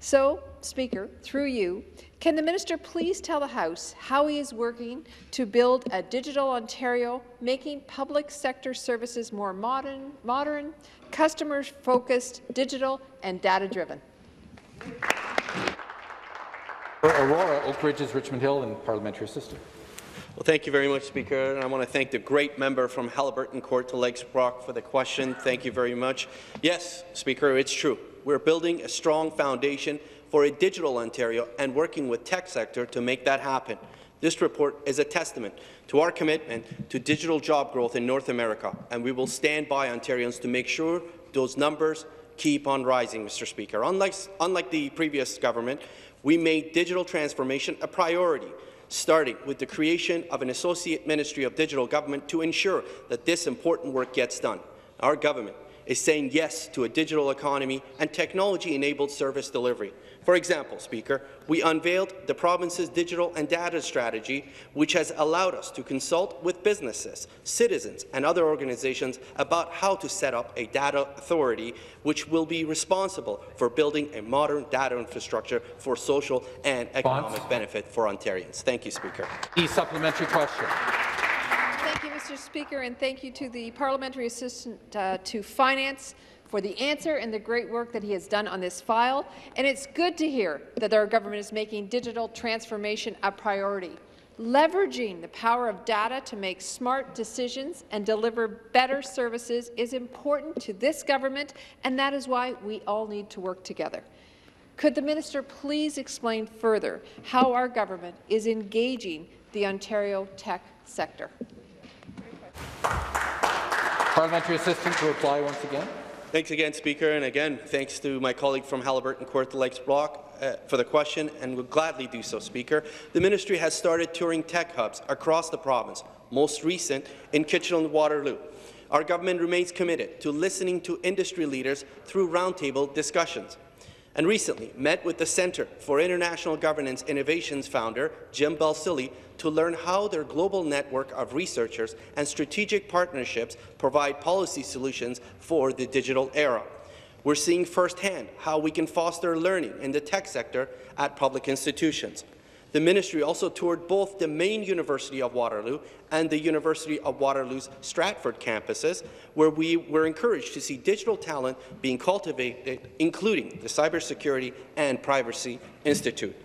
So, Speaker, through you, can the minister please tell the House how he is working to build a digital Ontario, making public sector services more modern, modern customer-focused, digital and data-driven? Aurora, Oak Ridges, Richmond Hill, and parliamentary assistant. Well, thank you very much, Speaker. And I want to thank the great member from Haliburton to Lakes Brock for the question. Thank you very much. Yes, Speaker, it's true. We're building a strong foundation for a digital Ontario and working with tech sector to make that happen. This report is a testament to our commitment to digital job growth in North America, and we will stand by Ontarians to make sure those numbers keep on rising, Mr. Speaker. Unlike, unlike the previous government, we made digital transformation a priority starting with the creation of an Associate Ministry of Digital Government to ensure that this important work gets done. Our government is saying yes to a digital economy and technology-enabled service delivery. For example, Speaker, we unveiled the province's digital and data strategy, which has allowed us to consult with businesses, citizens and other organizations about how to set up a data authority which will be responsible for building a modern data infrastructure for social and economic benefit for Ontarians. Thank you, Speaker. The supplementary question. Thank you, Mr. Speaker, and thank you to the parliamentary assistant uh, to finance for the answer and the great work that he has done on this file, and it's good to hear that our government is making digital transformation a priority. Leveraging the power of data to make smart decisions and deliver better services is important to this government, and that is why we all need to work together. Could the minister please explain further how our government is engaging the Ontario tech sector? Parliamentary assistant to reply once again. Thanks again, Speaker, and again, thanks to my colleague from Haliburton Kawartha Lakes Brock uh, for the question, and will gladly do so, Speaker. The ministry has started touring tech hubs across the province, most recent in Kitchener and Waterloo. Our government remains committed to listening to industry leaders through roundtable discussions and recently met with the Centre for International Governance Innovations founder, Jim Balsillie, to learn how their global network of researchers and strategic partnerships provide policy solutions for the digital era. We're seeing firsthand how we can foster learning in the tech sector at public institutions. The ministry also toured both the main University of Waterloo and the University of Waterloo's Stratford campuses, where we were encouraged to see digital talent being cultivated, including the Cybersecurity and Privacy Institute.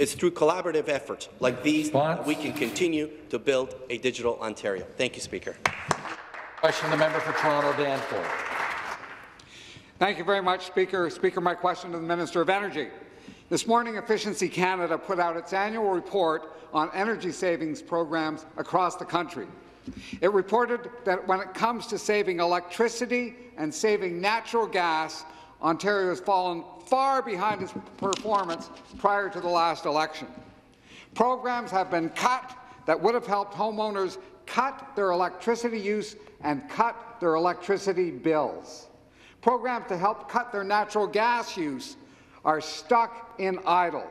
It's through collaborative efforts like these that we can continue to build a digital Ontario. Thank you, Speaker. Question the member for Toronto Danforth. Thank you very much, Speaker. Speaker, my question to the Minister of Energy. This morning, Efficiency Canada put out its annual report on energy savings programs across the country. It reported that when it comes to saving electricity and saving natural gas, Ontario has fallen far behind its performance prior to the last election. Programs have been cut that would have helped homeowners cut their electricity use and cut their electricity bills. Programs to help cut their natural gas use are stuck in idle.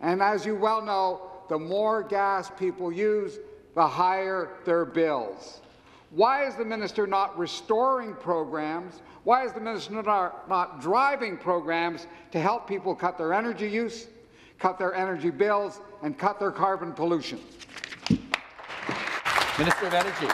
And as you well know, the more gas people use, the higher their bills. Why is the minister not restoring programs? Why is the minister not, not driving programs to help people cut their energy use, cut their energy bills, and cut their carbon pollution? Minister of Energy.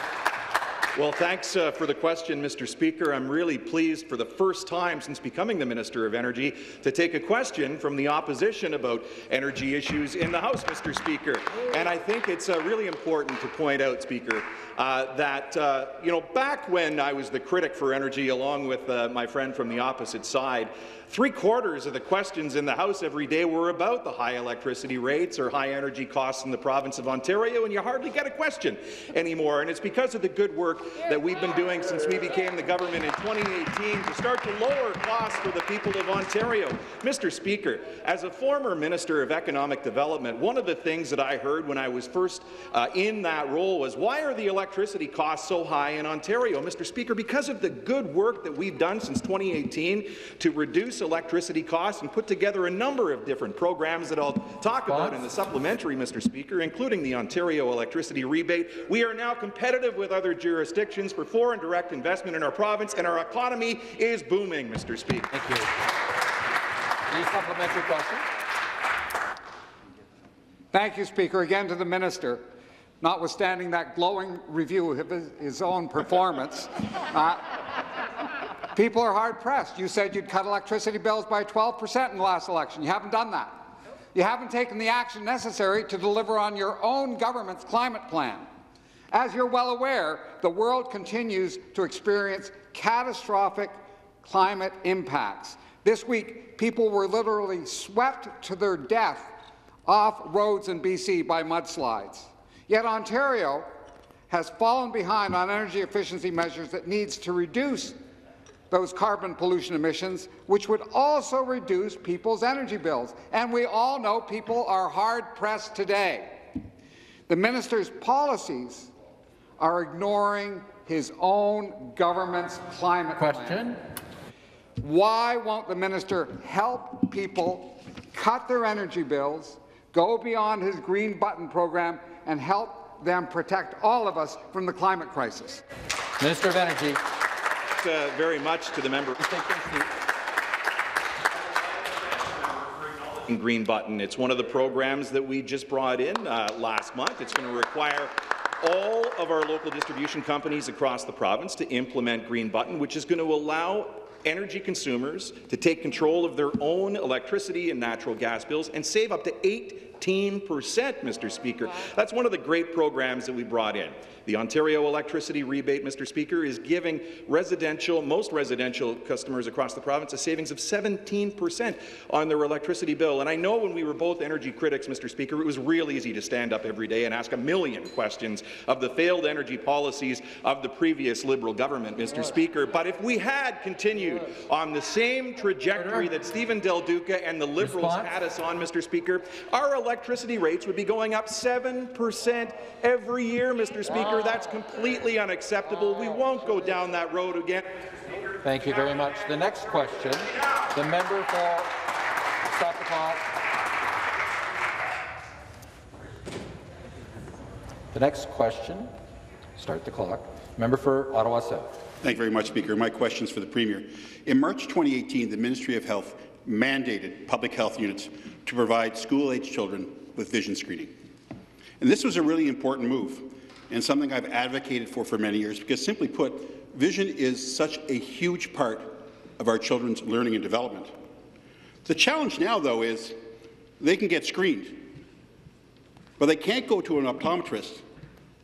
Well, thanks uh, for the question, Mr. Speaker. I'm really pleased for the first time since becoming the Minister of Energy to take a question from the opposition about energy issues in the House, Mr. Speaker. And I think it's uh, really important to point out, Speaker, uh, that, uh, you know, back when I was the critic for energy along with uh, my friend from the opposite side, Three quarters of the questions in the House every day were about the high electricity rates or high energy costs in the province of Ontario, and you hardly get a question anymore. And it's because of the good work that we've been doing since we became the government in 2018 to start to lower costs for the people of Ontario. Mr. Speaker, as a former Minister of Economic Development, one of the things that I heard when I was first uh, in that role was, why are the electricity costs so high in Ontario? Mr. Speaker, because of the good work that we've done since 2018 to reduce electricity costs and put together a number of different programs that I'll talk about in the supplementary, Mr. Speaker, including the Ontario electricity rebate. We are now competitive with other jurisdictions for foreign direct investment in our province, and our economy is booming, Mr. Speaker. Thank you. Any supplementary question? Thank you, Speaker. Again to the minister. Notwithstanding that glowing review of his, his own performance, uh, People are hard-pressed. You said you'd cut electricity bills by 12 percent in the last election. You haven't done that. You haven't taken the action necessary to deliver on your own government's climate plan. As you're well aware, the world continues to experience catastrophic climate impacts. This week, people were literally swept to their death off roads in BC by mudslides. Yet Ontario has fallen behind on energy efficiency measures that needs to reduce those carbon pollution emissions, which would also reduce people's energy bills. And we all know people are hard-pressed today. The minister's policies are ignoring his own government's climate Question. Plan. Why won't the minister help people cut their energy bills, go beyond his green button program, and help them protect all of us from the climate crisis? Minister of Energy uh, very much to the member. Green Button. It's one of the programs that we just brought in uh, last month. It's going to require all of our local distribution companies across the province to implement Green Button, which is going to allow energy consumers to take control of their own electricity and natural gas bills and save up to 8 14%, Mr. Speaker. That's one of the great programs that we brought in. The Ontario electricity rebate, Mr. Speaker, is giving residential, most residential customers across the province a savings of 17% on their electricity bill. And I know when we were both energy critics, Mr. Speaker, it was real easy to stand up every day and ask a million questions of the failed energy policies of the previous Liberal government, Mr. Yes. Speaker. But if we had continued yes. on the same trajectory that Stephen Del Duca and the Liberals Response? had us on, Mr. Speaker, our electricity rates would be going up 7 percent every year, Mr. Speaker. That's completely unacceptable. We won't go down that road again. Thank you very much. The next question, the member for stop the. The next question, start the clock. Member for Ottawa South. Thank you very much, Speaker. My question is for the Premier. In March 2018, the Ministry of Health mandated public health units to provide school-aged children with vision screening. And this was a really important move and something I've advocated for for many years because, simply put, vision is such a huge part of our children's learning and development. The challenge now, though, is they can get screened, but they can't go to an optometrist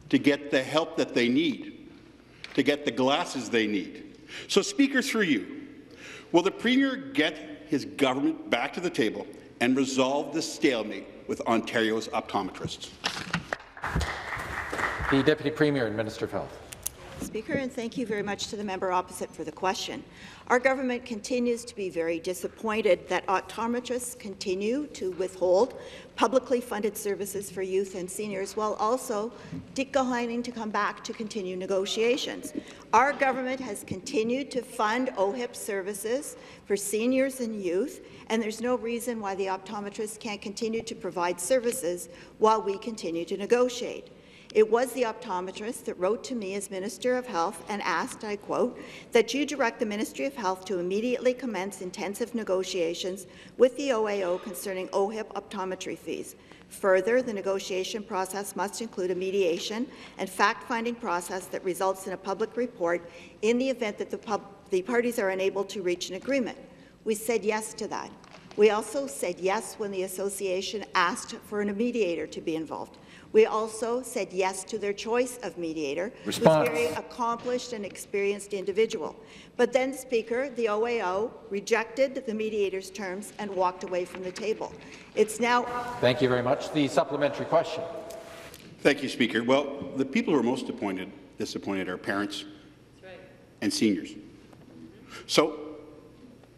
to get the help that they need, to get the glasses they need. So, Speaker, through you, will the Premier get his government back to the table and resolve the stalemate with Ontario's optometrists? The Deputy Premier and Minister of Health. Speaker, and thank you very much to the member opposite for the question. Our government continues to be very disappointed that optometrists continue to withhold publicly funded services for youth and seniors while also declining to come back to continue negotiations. Our government has continued to fund OHIP services for seniors and youth, and there's no reason why the optometrists can't continue to provide services while we continue to negotiate. It was the optometrist that wrote to me as Minister of Health and asked, I quote, that you direct the Ministry of Health to immediately commence intensive negotiations with the OAO concerning OHIP optometry fees. Further, the negotiation process must include a mediation and fact-finding process that results in a public report in the event that the, the parties are unable to reach an agreement. We said yes to that. We also said yes when the association asked for a mediator to be involved. We also said yes to their choice of mediator, Response. who's a very accomplished and experienced individual. But then, Speaker, the OAO rejected the mediator's terms and walked away from the table. It's now Thank you very much. The supplementary question. Thank you, Speaker. Well, the people who are most disappointed, disappointed are parents and seniors. So,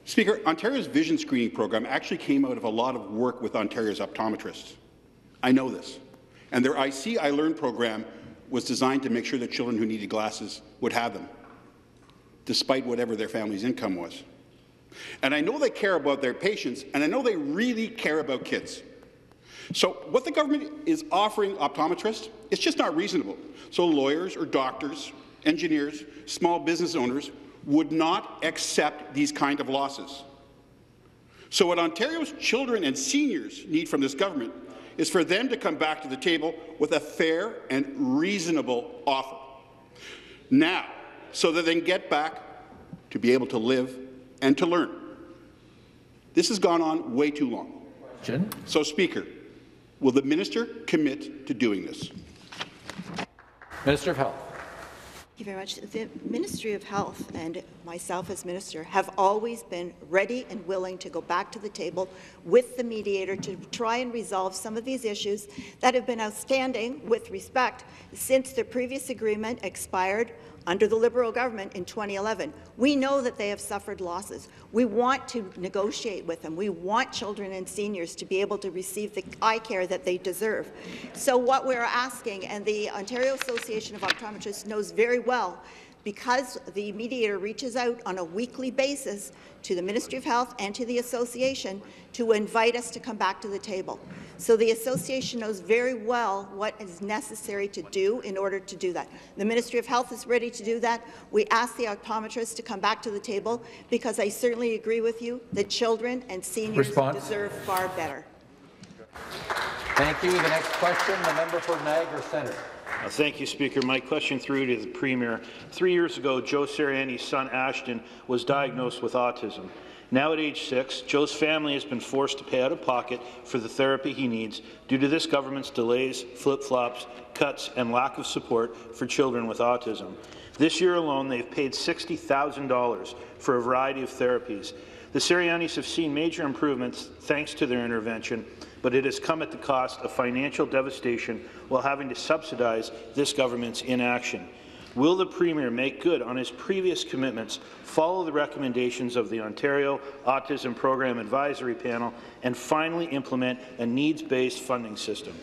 Speaker, Ontario's vision screening program actually came out of a lot of work with Ontario's optometrists. I know this. And their I See, I Learn program was designed to make sure that children who needed glasses would have them, despite whatever their family's income was. And I know they care about their patients, and I know they really care about kids. So what the government is offering optometrists, it's just not reasonable. So lawyers or doctors, engineers, small business owners would not accept these kind of losses. So what Ontario's children and seniors need from this government is for them to come back to the table with a fair and reasonable offer. Now, so that they can get back to be able to live and to learn. This has gone on way too long. Question. So, Speaker, will the minister commit to doing this? Minister of Health. Thank you very much. The Ministry of Health and myself as Minister have always been ready and willing to go back to the table with the mediator to try and resolve some of these issues that have been outstanding with respect since the previous agreement expired under the Liberal government in 2011. We know that they have suffered losses. We want to negotiate with them. We want children and seniors to be able to receive the eye care that they deserve. So what we're asking, and the Ontario Association of Optometrists knows very well, because the mediator reaches out on a weekly basis to the Ministry of Health and to the association to invite us to come back to the table. So the association knows very well what is necessary to do in order to do that. The Ministry of Health is ready to do that. We ask the optometrists to come back to the table because I certainly agree with you that children and seniors Response. deserve far better. Thank you. The next question, the member for Niagara Centre. Uh, thank you, Speaker. My question through to the Premier. Three years ago, Joe Seriani's son Ashton was diagnosed with autism. Now at age six, Joe's family has been forced to pay out of pocket for the therapy he needs due to this government's delays, flip-flops, cuts, and lack of support for children with autism. This year alone, they've paid $60,000 for a variety of therapies. The Serianis have seen major improvements thanks to their intervention, but it has come at the cost of financial devastation while having to subsidize this government's inaction. Will the Premier make good on his previous commitments, follow the recommendations of the Ontario Autism Program Advisory Panel, and finally implement a needs-based funding system?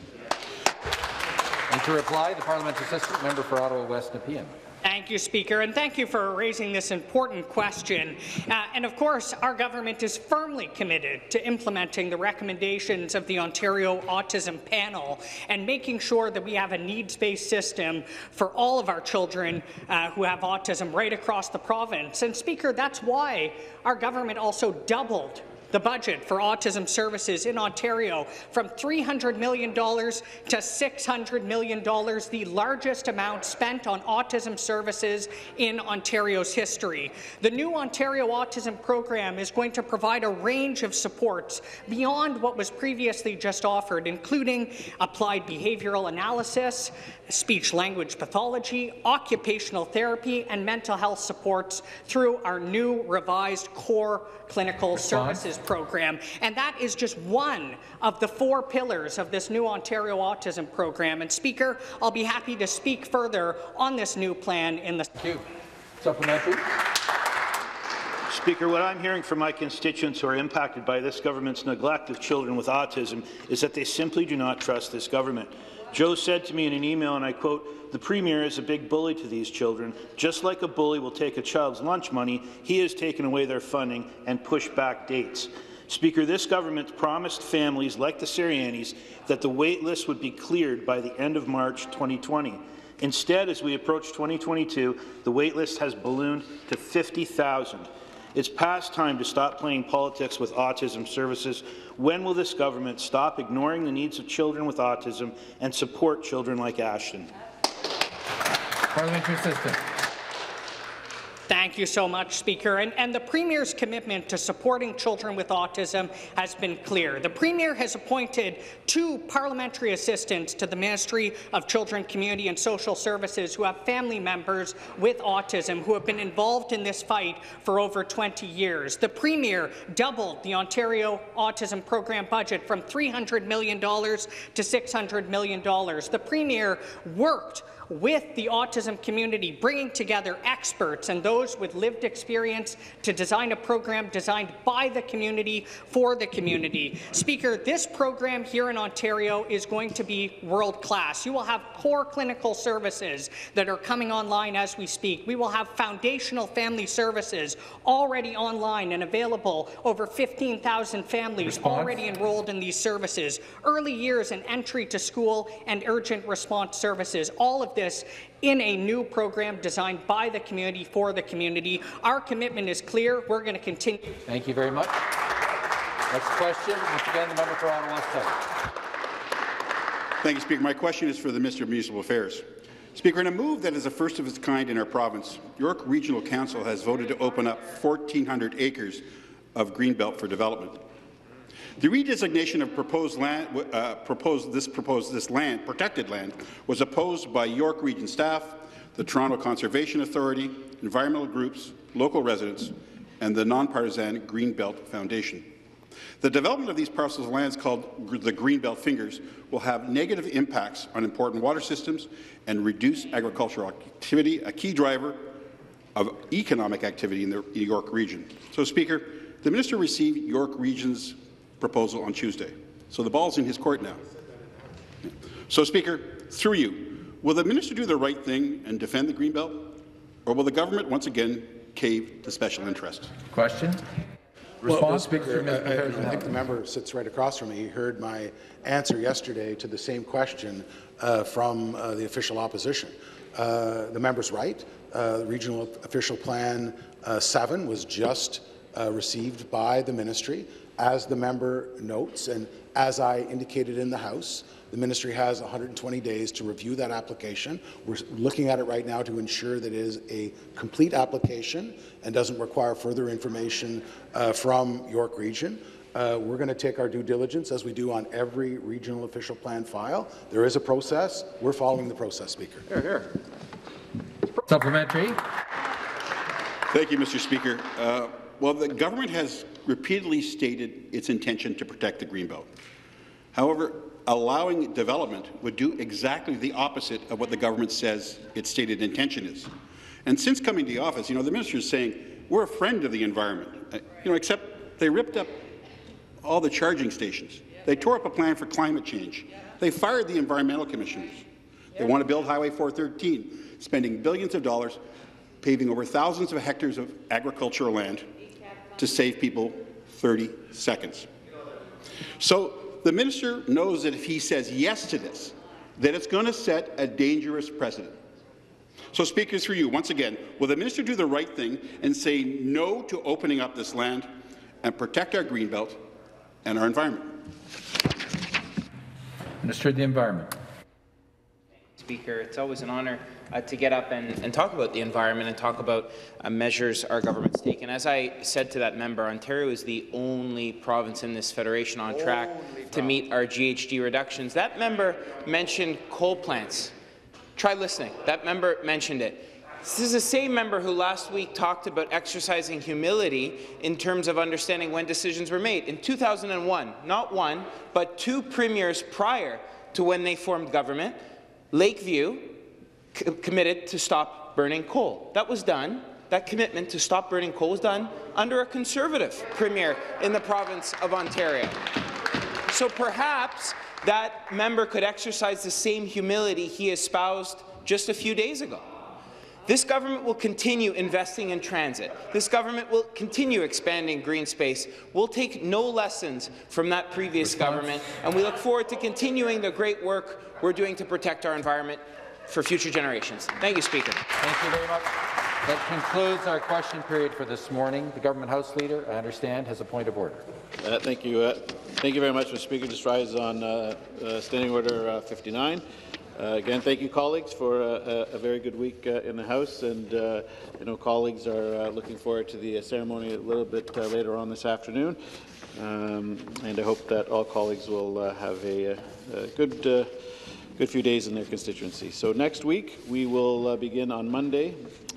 And to reply, the parliamentary assistant member for Ottawa West Nepean. Thank you, Speaker, and thank you for raising this important question. Uh, and of course, our government is firmly committed to implementing the recommendations of the Ontario Autism Panel and making sure that we have a needs-based system for all of our children uh, who have autism right across the province. And Speaker, that's why our government also doubled the budget for autism services in Ontario from $300 million to $600 million, the largest amount spent on autism services in Ontario's history. The new Ontario Autism Program is going to provide a range of supports beyond what was previously just offered, including applied behavioral analysis, speech-language pathology, occupational therapy, and mental health supports through our new revised core clinical Response. services program. And that is just one of the four pillars of this new Ontario Autism Program. And Speaker, I'll be happy to speak further on this new plan in the... Thank you. Supplementary. Speaker, what I'm hearing from my constituents who are impacted by this government's neglect of children with autism is that they simply do not trust this government. Joe said to me in an email, and I quote, the Premier is a big bully to these children. Just like a bully will take a child's lunch money, he has taken away their funding and pushed back dates. Speaker, this government promised families like the Serianis that the wait list would be cleared by the end of March 2020. Instead, as we approach 2022, the wait list has ballooned to 50,000. It's past time to stop playing politics with autism services. When will this government stop ignoring the needs of children with autism and support children like Ashton? Parliamentary assistant. Thank you so much, Speaker. And, and, the Premier's commitment to supporting children with autism has been clear. The Premier has appointed two parliamentary assistants to the Ministry of Children, Community and Social Services who have family members with autism who have been involved in this fight for over 20 years. The Premier doubled the Ontario Autism Program budget from $300 million to $600 million. The Premier worked with the autism community, bringing together experts and those with lived experience to design a program designed by the community for the community. Speaker, this program here in Ontario is going to be world-class. You will have core clinical services that are coming online as we speak. We will have foundational family services already online and available. Over 15,000 families Response. already enrolled in these services. Early years and entry to school and urgent response services. All of this in a new program designed by the community for the community. Our commitment is clear. We're going to continue. Thank you very much. Next question, once again, the member for Ottawa West Thank you, Speaker. My question is for the Minister of Municipal Affairs. Speaker, in a move that is the first of its kind in our province, York Regional Council has voted to open up 1,400 acres of greenbelt for development. The redesignation of proposed land, uh, proposed, this proposed this land, protected land, was opposed by York Region staff, the Toronto Conservation Authority, environmental groups, local residents, and the nonpartisan Greenbelt Foundation. The development of these parcels of lands called the Greenbelt Fingers will have negative impacts on important water systems and reduce agricultural activity, a key driver of economic activity in the York region. So, Speaker, the minister received York Region's proposal on Tuesday. So the ball's in his court now. So, Speaker, through you, will the minister do the right thing and defend the Greenbelt, or will the government once again cave to special interests? Question. Response, well, well, Speaker, I, I, think the member sits right across from me. He heard my answer yesterday to the same question uh, from uh, the official opposition. Uh, the member's right. Uh, the Regional Official Plan uh, 7 was just uh, received by the ministry. As the member notes, and as I indicated in the House, the ministry has 120 days to review that application. We're looking at it right now to ensure that it is a complete application and doesn't require further information uh, from York Region. Uh, we're going to take our due diligence as we do on every regional official plan file. There is a process. We're following the process, Speaker. Here, here. Supplementary. Thank you, Mr. Speaker. Uh, well, the government has repeatedly stated its intention to protect the Greenbelt. However, allowing development would do exactly the opposite of what the government says its stated intention is. And since coming to the office, you know, the minister is saying, we're a friend of the environment, uh, you know, except they ripped up all the charging stations. They tore up a plan for climate change. They fired the environmental commissioners. They want to build Highway 413, spending billions of dollars, paving over thousands of hectares of agricultural land to save people 30 seconds. So the minister knows that if he says yes to this, that it's going to set a dangerous precedent. So, Speaker, through you, once again, will the minister do the right thing and say no to opening up this land and protect our greenbelt and our environment? Minister of the Environment. Speaker. It's always an honour uh, to get up and, and, talk about the environment and talk about uh, measures our government's taken. As I said to that member, Ontario is the only province in this federation on track to meet our GHG reductions. That member mentioned coal plants. Try listening. That member mentioned it. This is the same member who last week talked about exercising humility in terms of understanding when decisions were made. In 2001, not one, but two premiers prior to when they formed government, Lakeview committed to stop burning coal. That was done. That commitment to stop burning coal was done under a Conservative premier in the province of Ontario. So perhaps that member could exercise the same humility he espoused just a few days ago. This government will continue investing in transit. This government will continue expanding green space. We'll take no lessons from that previous Response. government, and we look forward to continuing the great work we're doing to protect our environment for future generations. Thank you, Speaker. Thank you very much. That concludes our question period for this morning. The Government House Leader, I understand, has a point of order. Uh, thank you. Uh, thank you very much, Mr. Speaker. Just rise on uh, uh Standing Order uh, 59. Uh, again, thank you, colleagues, for a, a very good week uh, in the House. And uh, know colleagues are uh, looking forward to the uh, ceremony a little bit uh, later on this afternoon. Um, and I hope that all colleagues will have a, a good, good few days in their constituency. So next week, we will begin on Monday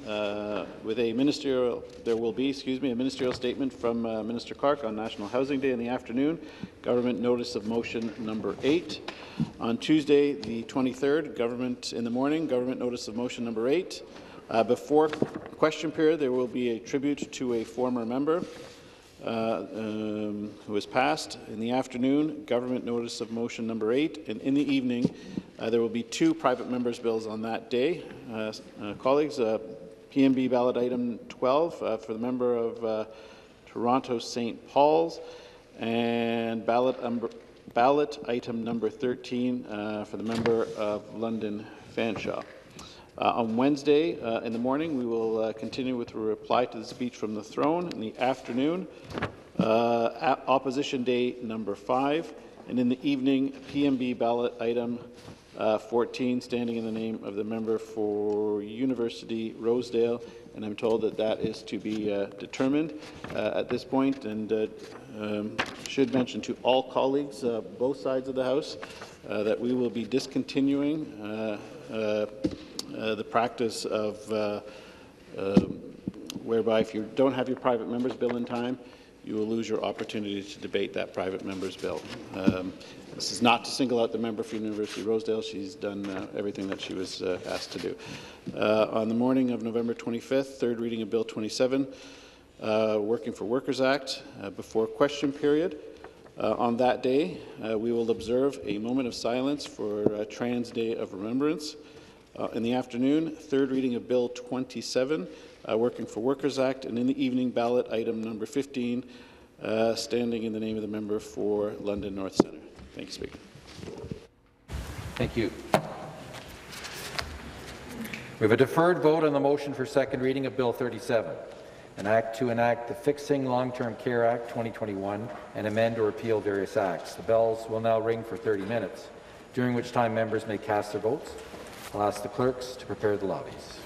uh, with a ministerial, there will be, excuse me, a ministerial statement from uh, Minister Clark on National Housing Day in the afternoon, government notice of motion number eight. On Tuesday, the 23rd, government in the morning, government notice of motion number eight. Uh, before question period, there will be a tribute to a former member uh, um, who has passed. In the afternoon, government notice of motion number eight, and in the evening, uh, there will be two private members' bills on that day. Uh, uh colleagues, uh, PMB ballot item 12 uh, for the member of uh, Toronto St. Paul's and ballot, um, ballot item number 13 uh, for the member of London Fanshawe. Uh, on Wednesday uh, in the morning, we will uh, continue with a reply to the speech from the throne. In the afternoon, opposition day number five, and in the evening, PMB ballot item uh, 14, standing in the name of the member for University Rosedale, and I'm told that that is to be uh, determined uh, at this point, and uh, um, should mention to all colleagues, uh, both sides of the House, uh, that we will be discontinuing the practice of um, whereby if you don't have your private member's bill in time, you will lose your opportunity to debate that private member's bill. Um, this is not to single out the member for University Rosedale. She's done uh, everything that she was uh, asked to do. Uh, on the morning of November 25th, third reading of Bill 27, uh, Working for Workers Act, uh, before question period. Uh, on that day, we will observe a moment of silence for Trans Day of Remembrance. in the afternoon, third reading of Bill 27, Working for Workers Act, and in the evening, ballot item number 15, standing in the name of the member for London North Centre. Thank you, Speaker. Thank you. We have a deferred vote on the motion for second reading of Bill 37. an act to enact the Fixing Long-Term Care Act 2021 and amend or repeal various acts. The bells will now ring for 30 minutes, during which time members may cast their votes. I'll ask the clerks to prepare the lobbies.